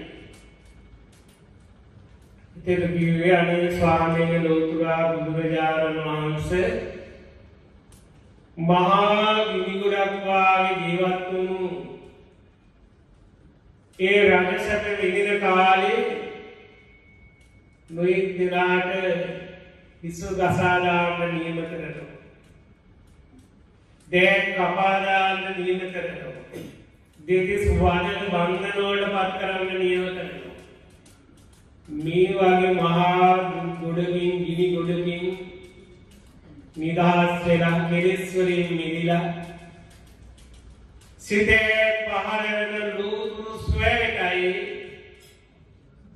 ඉතින් කිව්වේ අනේ ස්වාමීන් ලෝතුරා බුදුරජාණන් වහන්සේ මහා ගිනිගොඩක් වාගේ ජීවත් වුණු ඒ රජසැප විඳින කාලේ නොයෙක් දෙනාට හිස ගසාදාන්න නියම කරනවා. දෑත් කපාදාන්න නියම කරනවා. දෙතිස් වනන වන්දනෝට පත් කරන්න නියම කරනවා. මේ වගේ මහා ගොඩකින් ගිනි ගොඩකින් නිදහස් වෙලා කෙලෙස්වලින් මිදිලා සිතේ පහළවෙන ලූතුරු ස්වයටයි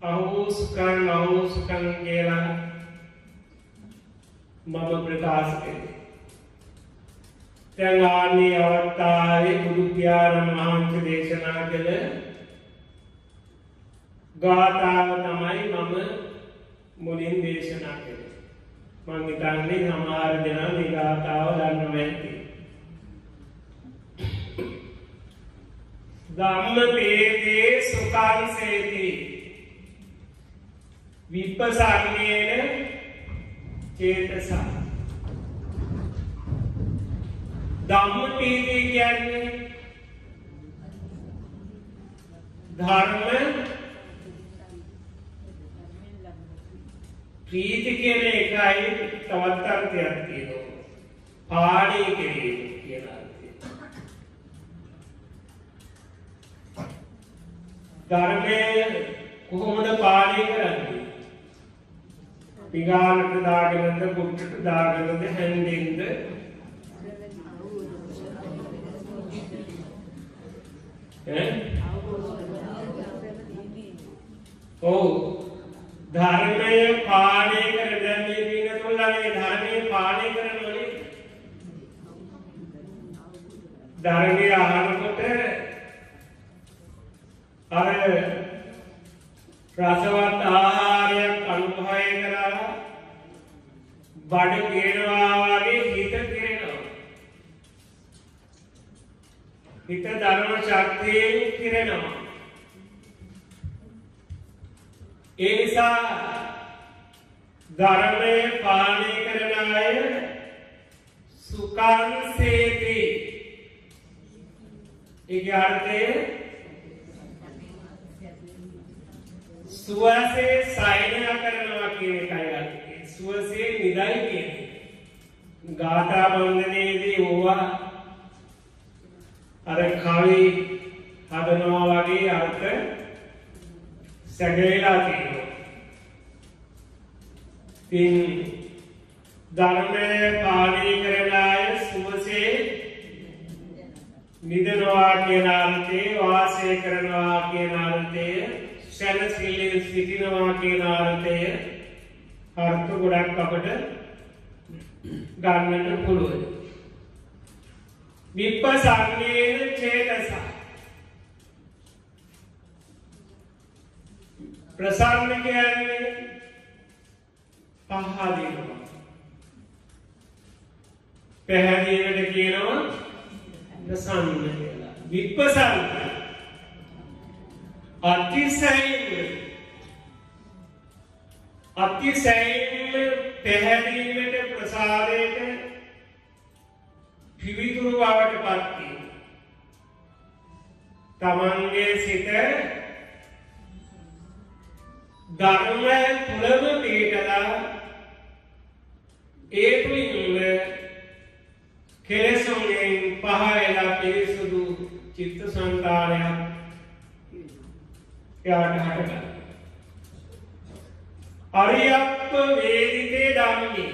අහුසුකන් අහුසුකන් කියලා මම ප්‍රකාශ කරේ දැන් ආන්නේ අවස්ථාවේ බුදුපියාණන් වහන්සේ දේශනා කළ ගාථාව තමයි මම මුලින් දේශනා කළේ. මං හිතන්නේ සමහර දෙනා මේ ගාථාව දන්නවා ඇති. ධම්ම පේතේ සුඛංසේති. විප්පසන්නේන චේතසා. ධම්ම පීති කියන්නේ ධර්ම ප්‍රීති කියන එකයි තවත් අර්ථයක් තියෙනවා. පාණය කිරීම කියන ධර්මය කොහොමද පාණය කරන්නේ? පිගානට දාගෙනද බුද්ධට දාගෙනද හැන්දෙන්ද? ඔවු. ධර්මය පානය කර දැන්නේ පින තුල්ලගේ ධර්මය පානය කරනවනේ. ධර්මය අහනකොට අර රසවත් ආහාරයක් අනුභවය කරලා බඩ ගේනවා වගේ හිත කිරෙනවා හිත ධර්ම ශක්තියෙන් කිරෙනවා. ඒ නිසා ධර්මය පාලනය කරන අය සුකන්සේති ඒ අර්ථය සුවසේ සයිනය කරනවා කියන එකයි අර්ථය. සුවසේ නිදයි කියන ගාථා බන්ධනයේදී ඕවා අර කවි හදනවා වගේ අර්ථ සැගවෙලා තියෙනවා. තින් ධර්මය පාලී කරලාය සුවසේ නිදනවා කියන අර්ථේ වාසය කරනවා කියන අර්ථය සැනසිල්ලෙන් සිටිනවා කියන අර්ථය අර්ථ ගොඩක් අපට ගන්නට පුළුවන්. විප්පසන්නේන චේතසා. ප්‍රසන්න කියන්නේ පහදිනවා. පැහැදිවට කියනවා ප්‍රසන්න කියලා. විප්පසන්න අතිසයින් අතිසයින් පැහැදීමට ප්‍රසාදයට පිවිතුරු බවට පත්වී. තමන්ගේ සිත ධර්ම තුළම පීටලා ඒ තුළින්ම කෙලෙසුන්ගෙන් පහවෙලා පිරිසුදු චිත්ත සංතානයක් යාට හටගන්න. අරියප්ප වේදිතේ ධම්මේ.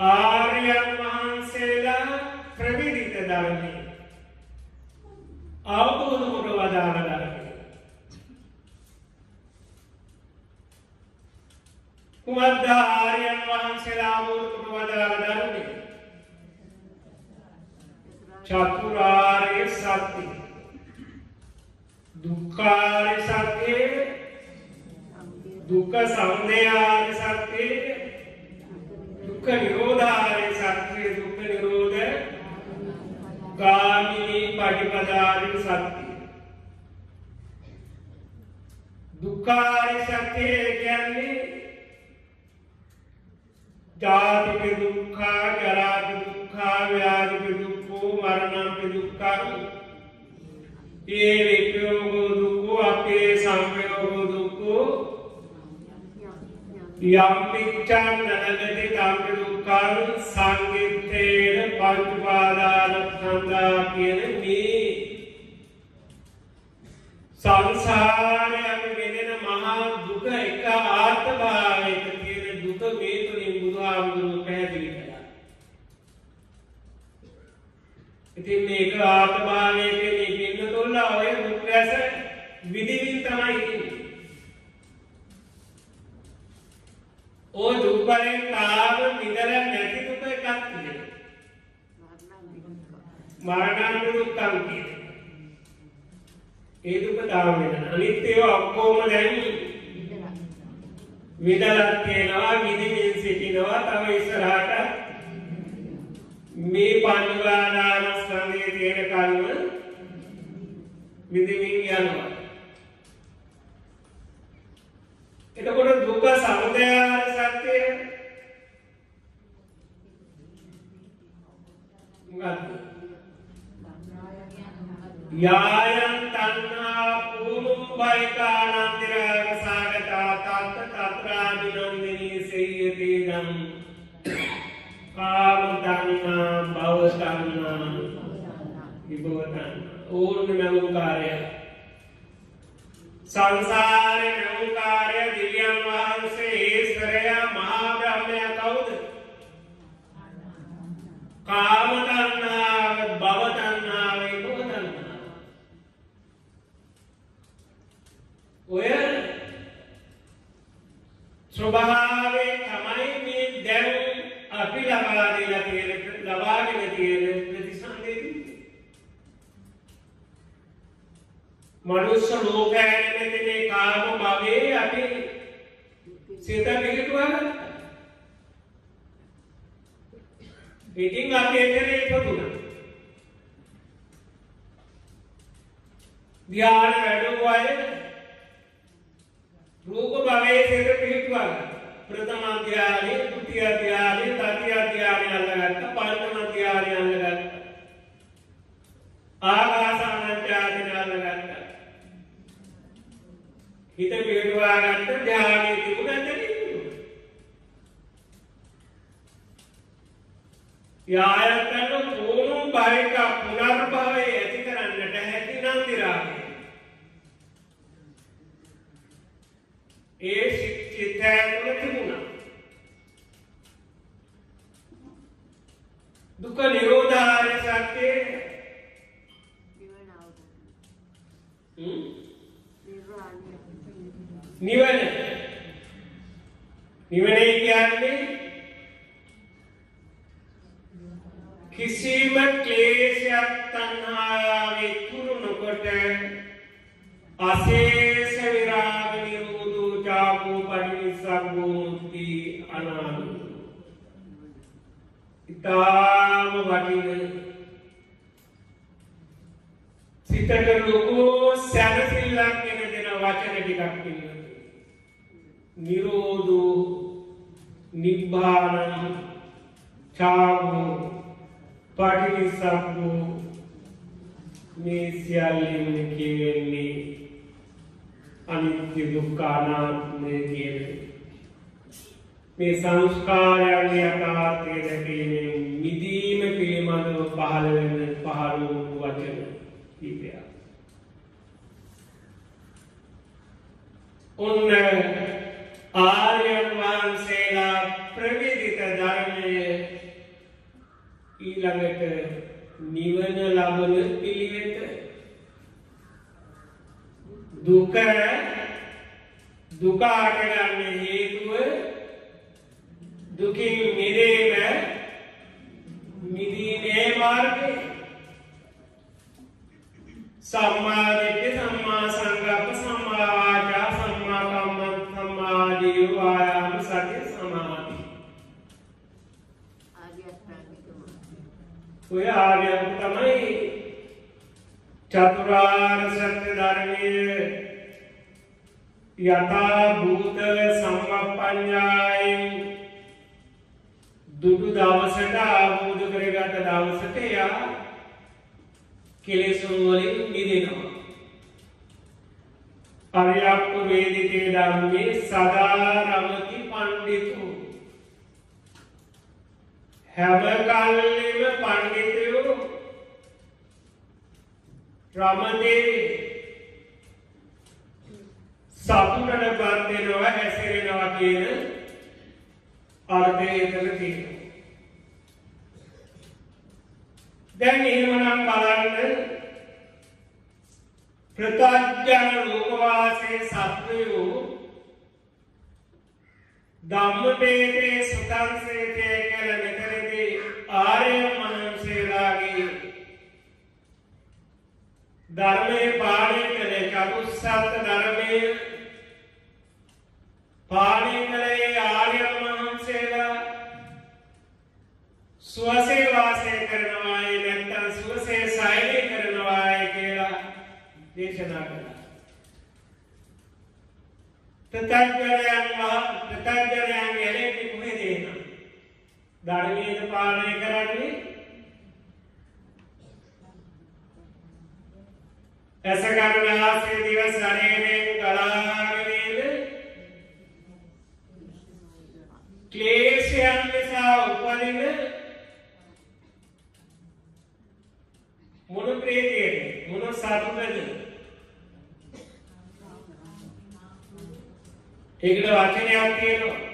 ආර්යන් වහන්සේලා ප්‍රවිධිත ධර්මය අවබෝධ කොට වදාළ ධර්මය. කුමද්ද ආර්යන් වහන්සේලා අවබෝධ කොට වදාළ ධර්මය? චතුරාර්ය සත්‍ය. දුක්ඛාර්ය සත්‍ය දුක්ඛ සමුදය ආර්ය සත්‍ය දුක්ඛ නිරෝධාරය සත්‍ය දුක්ඛ නිරෝධ ගාමිනී පටිපදාරි සත්‍ය දුක්ඛාරය සත්‍ය කියන්නේ ජාතික දුක්ඛා ජරාති දුක්ඛා ව්‍යාධි දුක්ඛෝ මරණං දුක්ඛං ඒ යම්පිච්චන් නනගති තම්පි දුක්කාරු සංගිත්තේන පංචුපාදාන කන්දා කියන මේ සංසාරය අපි මහා දුක එක ආර්ථභාවයක තියෙන දුක මේ තුළින් බුදුහාමුදුරුව පැහැදිලි කළා. ඉතින් මේක ආර්ථභාවයක මේ පින්න තුල්ල ඔය දුක් රැස විදිවින් තමයි ඉන්නේ. ඕ දුක්බලෙන් තාම නිදර නැති දුක එකක් තියෙනවා. මරණාන්ත දුක්ඛං කියන. ඒ දුක තාම වෙන. අනිත් ඒවා ඔක්කොම දැන් විඳලක් තියෙනවා, විඳින්න සිටිනවා, තව ඉස්සරහට මේ පංචවාදාන ස්කන්ධයේ තියෙන කර්ම විඳින්න යනවා. එතකොට දුක සමුදයාර සත්‍යය මොකක්ද? යායන් තන්නා පූනුම් බයිකානන්තිරාග සාගතා තත්ත තත්රාදිනන්දිනී සෙය්‍යතේදම් කාමතන්නා බවතන්නා විභවතන්න ඕන්න මැවුකාරය සංසාරය මැවුකාරය දිවියන් වහන්සේ ඒස්වරය මහාබ්‍රහ්මය කවුද? කාමතන්නාව බවතන්නාව විභවතන්නා ඔය ස්වභාවේ තමයි මේ දැන් අපි ලබාදලා තියෙන ලබාගෙන තියෙන මනුස්ස ලෝකෑන මේ කාම භවයේ අපි සිත පිහිටුවන. ඉතින් අපි එතන ඉපදුණා ධ්‍යාන වැඩුව අය රූප භවයේ සිත පිහිටුවා ප්‍රථම අධ්‍යානයේ ද්විතිය අධ්‍යානයේ තතිය අධ්‍යානයේ අල්ලගත්ත පංචම අධ්‍යානයේ අල්ලගත්ත. ආකාසානත්‍යාදින අල්ලගත්ත. හිත පිහිටුවා ගත්ත ධ්‍යානයේ තිබුණ එතනින් යායතන පූර්ණ භාවික පුනර්භවය ඇති කරන්නට හැකි නම් දිරාවේ ඒ චිත්ත ඇතුළ තිබුණා. දුක නිරෝධාරය සත්‍යය නිවන. නිවනේ කියන්නේ කිසිම ක්ලේශයක් තන්හාාවේ තුරු නොකොට අසේස විරාග නිරෝධූ චාපෝ පටිනිසක්ගෝ මුක්ති අනාදු ඉතාම වටින සිතට ලොකෝ සැනසිල්ලක් ගෙන දෙන වචන ටිකක් පින්න නිරෝධූ නිබ්බානං චාගෝ පටිනිසක්ගෝ මේ සියල්ලෙම කියවෙන්නේ අනිත්‍ය දුක්ඛානාත්මය කියන මේ සංස්කාරයන් යථාර්ථය දැකීමෙන් මිදීම පිළිබඳව පහළ වෙන පහළ වූ වචන කීපයක්. ඔන්න ආර්යයන් වහන්සේලා ප්‍රවිධිත ධර්මය ඊළඟට නිවන ලබන පිළිවෙත. දුක දුකාට ගන්න හේතුව දුකින් මිදීම මිදීමේ මාර්ගය. සම්මාදිට්ඨි සම්මා සංකප්ප ඔය ආර්යයන් තමයි චතුරාර්ය සත්‍ය ධර්මය යථා භූත සම්මප්පඤ්ඤායෙන් දුටු දවසට ආબોධ කරගත දවසට එයා කෙලෙසුන් වලින් මිදෙනවා. අරියක්ක වේදිතේ ධම්මේ සදා රමති පණ්ඩිතෝ හැම කල්ලිම පණ්ඩිතයෝ රමදේ සතුටට පත් වෙනවා හැසිරෙනවා කියන අර්ථය එතන තියෙනවා. දැන් එහෙමනම් බලන්න ප්‍රත්‍යඥ ලෝකවාසී සත්වයෝ ධම්මපේතේ සුතංසේතේ කියලා මෙතනදී ආර්ය මනසේලාගේ ධර්මයේ පාලනය කළේ චතුස්සත් ධර්මයේ පාලනය කළේ ආර්ය මහන්සේලා සුවසේ වාසය කරනවායි නැත්තම් සුවසේ සයනය කරනවායි කියලා දේශනා කළා. ප්‍රත්‍යඥයන් මහ ප්‍රත්‍යඥයන් එලෙන්නේ කොහෙද එනවා? ධර්මයේද පාලනය කරන්නේ ඇස කරුණාසේ දිව ශරීරයෙන් ගලාගෙන ක්ලේශයන් නිසා උපදින මොන ප්‍රේතයේද? මොන සතුටද? ඒකට වචනයක් තියෙනවා.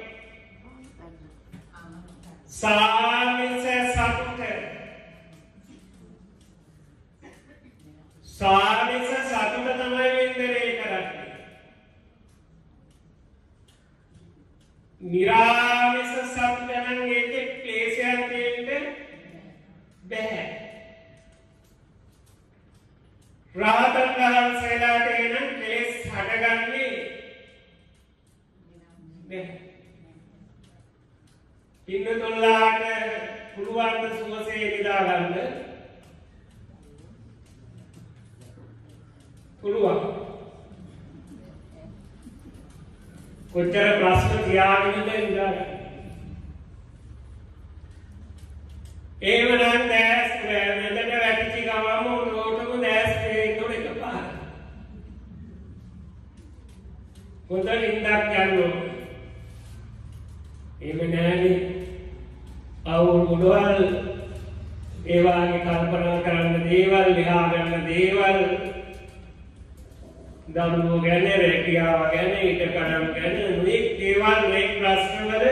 සාමිස සතුට. සාමිස සතුට තමයි වින්දනය කරන්නේ. නිරාමිස සත්‍යනන් ඒක ක්ලේශයක් තියෙන්න බැහැ රාතන් වහන්සේලාට එනම් කෙලෙස් හටගන්නේ ඉන්න තුල්ලාට පුළුවන්ද සුවසේ නිදාගන්න? පුළුවන්. කොච්චර ප්‍රශ්න තියාගෙනද ඉඳලා ඒව නම් දැස් මෙතන වැටිච්ච ගමම උඩටම දැස් පේන්න එකපාර හොඳ නිින්දක් ගන්න. එහෙම නෑනේ අවුල් මුඩවල් ඒ වගේ කල්පනා කරන්න දේවල් ලියා ගන්න දේවල් දරුවෝ ගැන රැකියාව ගැන ඊට කඩම් ගැන නොයෙක් දේවල් නොයෙක් ප්‍රශ්නවල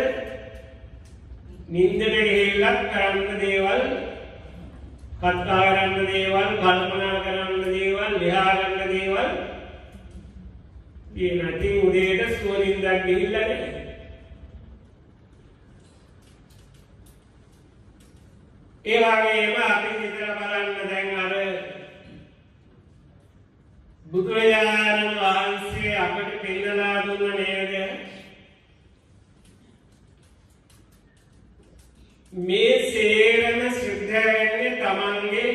නින්දට ගිහිල්ලත් කරන්න දේවල් කතා කරන්න දේවල් කල්පනා කරන්න දේවල් ලියා ගන්න දේවල් ඒ නැති උදේට සුවනින්දක් ගිහිල්ලා නැහැ. ඒ වගේම අපි හිතලා බලන්න දැන් අර බුදුරජාණන් වහන්සේ අපට පෙන්නලා දුන්න නේද මේ සේරම සිද්ධ වෙන්නේ තමන්ගේ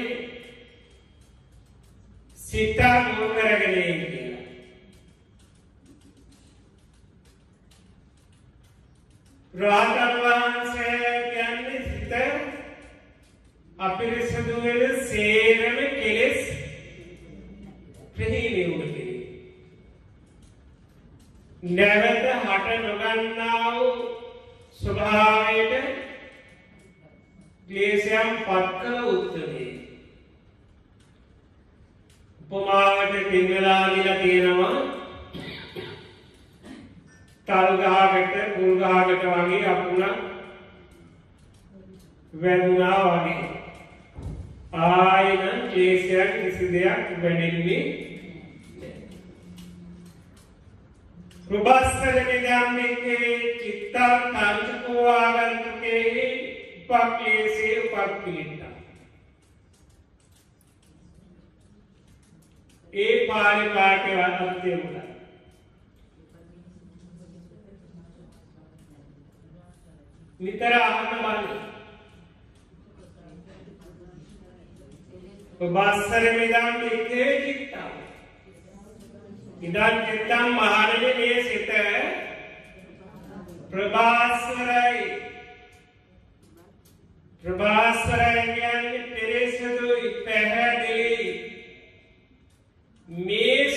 සිත මුල් කරගෙන කියලා. රාතන් වහන්සේ කියන්නේ සිත අපිරිසුදු වෙන සේරම කෙලෙස් ප්‍රහීණය වුණ නැවත හට නොගන්නා වූ ස්වභාවයට ක්ලේශයන් පත් කළ උත්තරේ. උපමාවට පින්වලා දීලා තියෙනවා. තල් ගහකට කුල් ගහකට වගේ අපුණක් වැදුනා වගේ. ආයන ක්ලේශයක් කිසි දෙයක් වැඩෙන්නේ ප්‍රබස්සලමිදම්මිකේ චිත්තා තංචකෝ ආගන්තුකේ උපක්ලේශේ. උපක්ඛලිට්ඨා ඒ පාරේ පාටේ වදත්තේ උනා නිතර අහන්න බලන්න. බස්සර මිදම් විත්තේ චිත්තා ඉදන් චිත්තම් මහණෙනි මේ සිත ප්‍රභාස්වරයි ප්‍රභාස්වරයි කියන්නේ පිරිසිදුයි පැහැදිලි මේ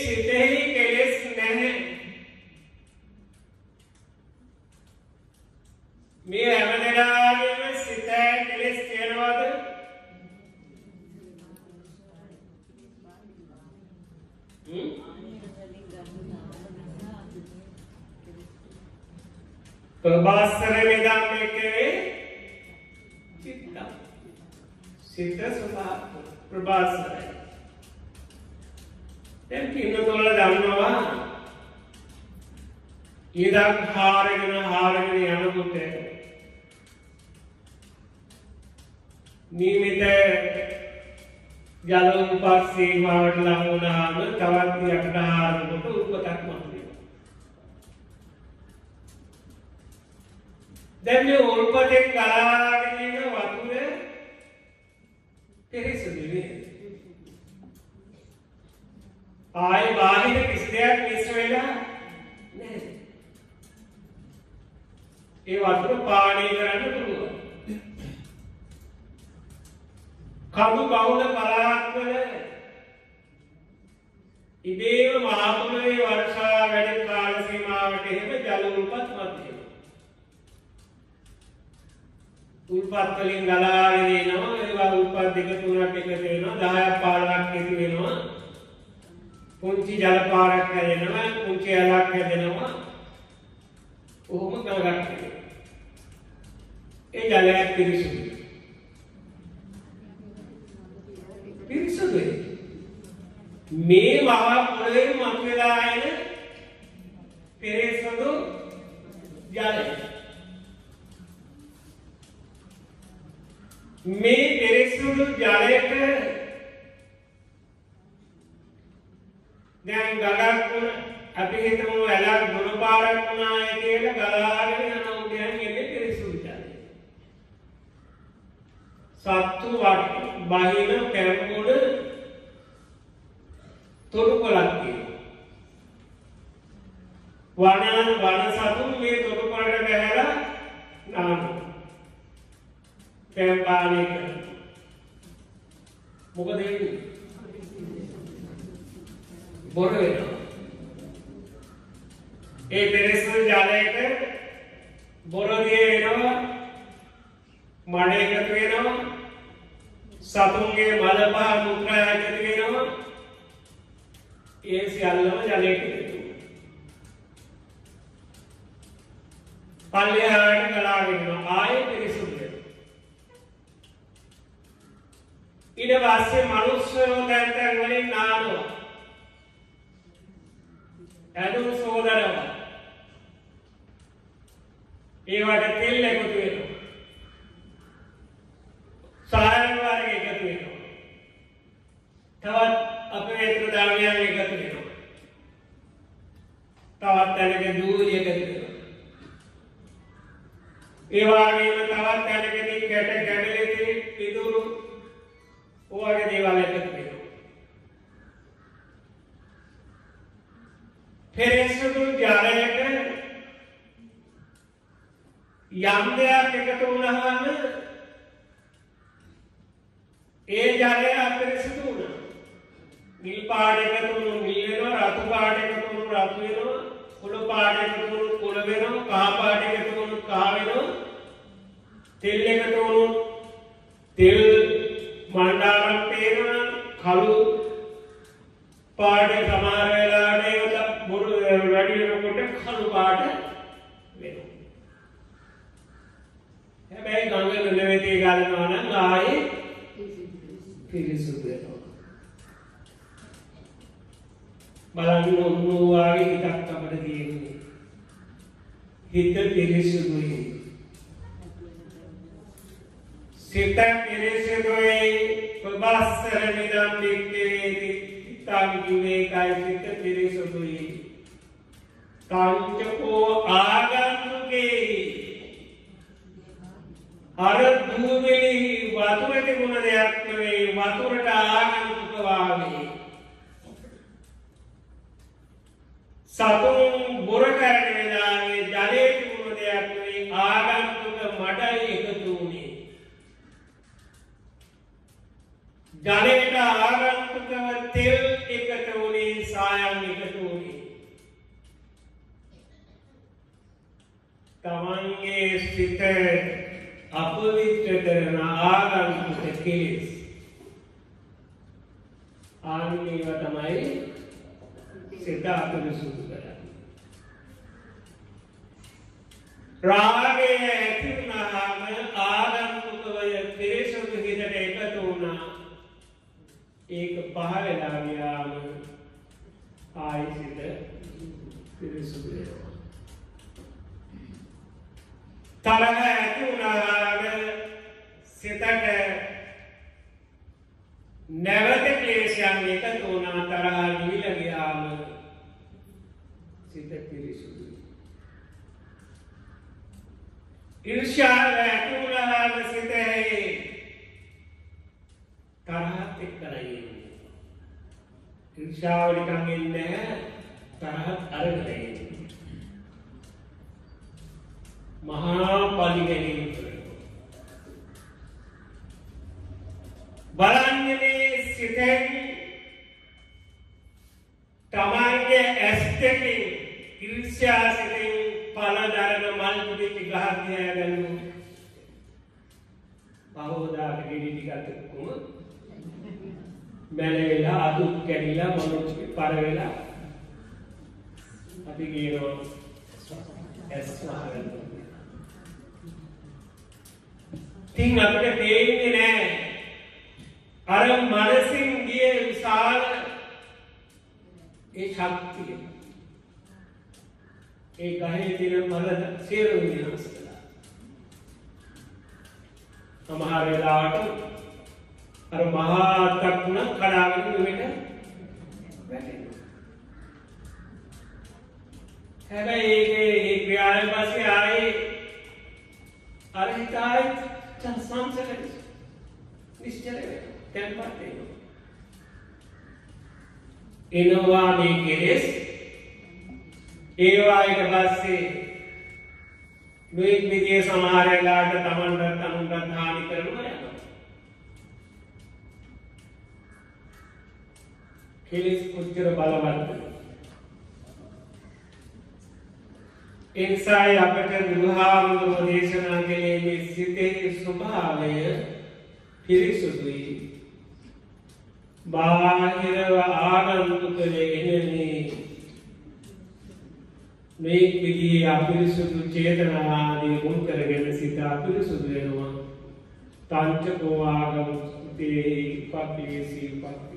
හිතමු ඇලක් ගුණ පාරක් වුණාය කියලා ගලාගෙන යනවා දැන් එන්නේ පිරිසුදු ජලය. සත්තු වට බහින පැම්මුඩ තොටුපළක් තියෙනවා. වන වන සතුන් මේ තොටුපළට බැහැලා නානවා. පැම්පානය කරනවා. මොකද වෙන්නේ? බොර වෙනවා. ඒ පෙරෙස්න ජලයට බොරදිය වෙනවා මඩ එකතු වෙනවා සතුන්ගේ මල පහ මුත්‍රා එකතු වෙනවා. ඒ සියල්ලම ජලයට එකතු පල්ලෙහාට ගලාගෙන ආයෙ පිරිසුදු ඊට පස්සේ මනුස්සයෝ දැන් දැන් වලින් නානවා ඇඳුම් සෝදරව ඒවට තෙල් එකතු වෙනවා. සායන වර්ග එකතු වෙනවා. තවත් අපේත්‍ර ද්‍රව්‍යයන් එකතු වෙනවා. තවත් තැනක දූලි එකතු වෙනවා. ඒ වගේම තවත් තැනකදී කැට කැඩලෙති පිදුරු ඔයගේ දේවල් එකතු වෙනවා. පෙරේසුදු ජලයට යම් දෙයක් එකතු වුණාම ඒ ජලය අපිරිසිදු වුණා. නිල් පාට එකතු වුණු නිල් වෙනවා, රතු පාට එකතු වුණු රතු වෙනවා, කුළු පාට එකතු වුණු කුළු වෙනවා, කහ පාට එකතු වුණු කහ වෙනවා. තෙල් එකතු වුණු තෙල් මණ්ඩාරම් පේනවා, කළු පාට සමහර වෙලාවට ඒකට බොරු වැඩි වෙනකොට කළු පාට වෙනවා. හැබැයි ගඟ නෙවෙති ගලනවා නම් ආයේ පිරිසුදු වෙනවා. බලන්න ඔන්නෝවාගේ හිතක් අපට තියෙන්නේ. හිත පිරිසුදුයි. සිත පිරිසුදුයි ප්‍රබස්සර නිදම් වික්කේති හිතාම කිව්වේ කයි සිත පිරිසුදුයි. කාංචකෝ ආගන්තුකේ අර දූවිලි වතුර තිබුණ දෙයක් නෙවෙයි වතුරට ආගන්තුක වාගේ සතුන් බොර කරන වෙලාවේ ජලයේ තිබුණ දෙයක් නෙවෙයි ආගන්තුක මඩයි එකතු වුණේ. ජලයට ආගන්තුකව තෙල් එකතු වුණේ සායම් එකතු වුණේ. තමන්ගේ සිත අපවිත්‍ර කරන ආගන්තුක කෙලෙස් ආනීව තමයි සිත අපිරිසුදු කරන්නේ රාගය ඇති වුණාම ආරම්භකවය පිරිසුදු හිතට එකතු වුණා. ඒක පහල වෙලා ගියාම ආයිසිත පිරිසුදු වෙනවා. තරහ ඇති වුණාම සිතට නැවත ක්ලේශයන් එකතු වුණා තරහා ගිහිල ගියාම සිත පිරිසුදුයි. ඉර්ෂාව ඇතිවුණාම සිතෙහි තරහත් එක්කරයි. ඉර්ෂාව නිකන් එන්නේ තරහත් අරගෙන මහා පලිගැනීම කරනවා. බලන්නේ මේ සිතෙන් තමන්ගේ ඇස් දෙකෙන් ඉර්ෂ්‍යා සිතෙන් පලදරන මල් පිටි ගහක් තියාගන්න බහෝදාට ගෙඩි ටිකක් එක්කම මැලවෙලා අදුක් කැඩිලා මොනොත් පර වෙලා අපි කියනවා ඇස් වහගන්න තින් අපිට පේන්නේ නෑ අර මනසින් ගිය විශාල ඒ ශක්තිය ඒ ගහේ තියෙන මල සියලු විනාශ කළා. සමහර වෙලාවට අර මහා තක්ුණ කඩාගෙන මෙට වැටෙනවා. හැබැයි ඒකේ ඒ ක්‍රියාවෙන් පස්සේ ආයේ අර හිතායි සංසල නිශ්චල වෙනවා. තැන්පත් වෙනවා. එනවා මේ කෙලෙස් ඒවායිට පස්සේ නොෙක් විදිිය සමහරලාට තමන්ට තනුන්ටත් හානි කරනවා යන කෙලෙස් පුච්චර බලවත්ත එනිසායි අපට දුහාමුදුරුව දේශනා කළේ සිතේ ස්වභාවය පිරිසුදුයි. බාහිරව ආගන්තු කළේ එනනේ මේ විදිහේ අපිරිසුදු චේතනාදී මුල් කරගෙන සිත අපිරිසුදු වෙනවා. තංචකෝ ආගම තේ පත්තිවේසී පත්තිවේසී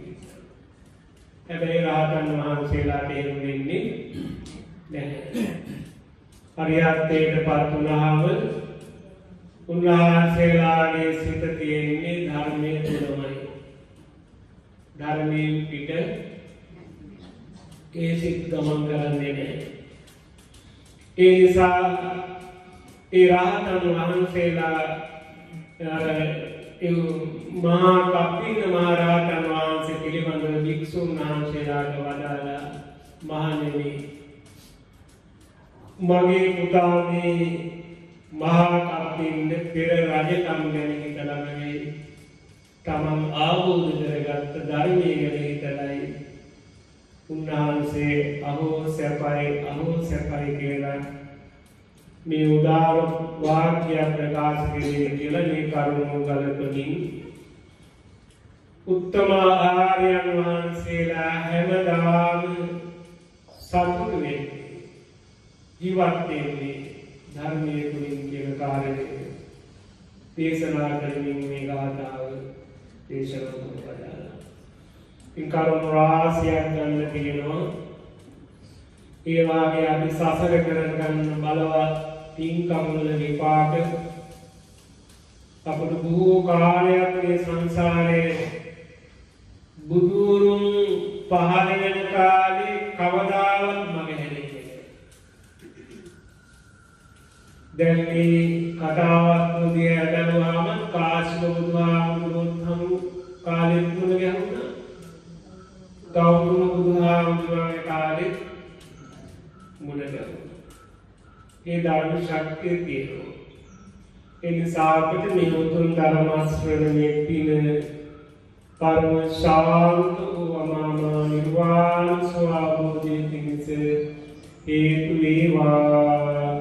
හැබැයි රහතන් වහන්සේලාට එහෙම වෙන්නේ නැහැ. හරියත්තේට පත් වුණාම උන්වහන්සේලාගේ සිත තියෙන්නේ ධර්මය තුළමයි. ධර්මයෙන් පිට ඒ සිත් ගමන් කරන්නේ නෑ ඒ නිසා ඒ රහතන් වහන්සේලා මහා කප්පින්න මහරහතන් වහන්සේ පිළිබඳව භික්‍ෂූන් වහන්සේලාට වදාලා මහනෙවී මගේ පුතානේ මහාකප්පින්ද පෙර රජකම් ගැන හිතලමගේ තමන් ආබෝධ කරගත්ත ධර්මය ගැන හිතලයි. උන්වහන්සේ අහෝ සැපයි අහෝ සැපයි කියලා මේ උදාර වාක්‍යයක් ප්‍රකාශ කරේ කියලා මේ කරුණු ගලපමින් උත්තම ආර්යයන් වහන්සේලා හැමදාම සතුටු වෙන්නේ. ජීවත්වයන්නේ ධර්මය තුළින් කියන කාරණය. දේශනා කරමින් මේ ගාථාව දේශනා පදාලා ඉන් කරුණු රාසියක් ගන්න තියෙනවා. ඒවාගේ අපි සසර කරගන්න බලවත් පින්කමුල විපාක අපට බොහෝ කාලයක් මේ සංසාරයේ බුදුරුන් පහළ වෙන කාලේ කවදාවත් දැන් මේ කතාවත් නොදී ඇදලුවාම කාශ්‍යප බුදුහාමුදුරුවොත් හමු කාලෙත් මුණ ගැහුණා. ගෞතම බුදුහාමුදුරුවන්ගේ කාලෙත් මුණ ගැහුණා. ඒ ධර්ම ශක්තිය තියෙනවා. ඒ නිසා අපිට මේ උතුම් ධර්ම ශ්‍රවණයේ පින පරම ශාන්ත වූ අමාමා නිර්වාණ ස්වභාවෝදය පිණිස හේතු වේවා. කියලා ප්‍රාර්ථනා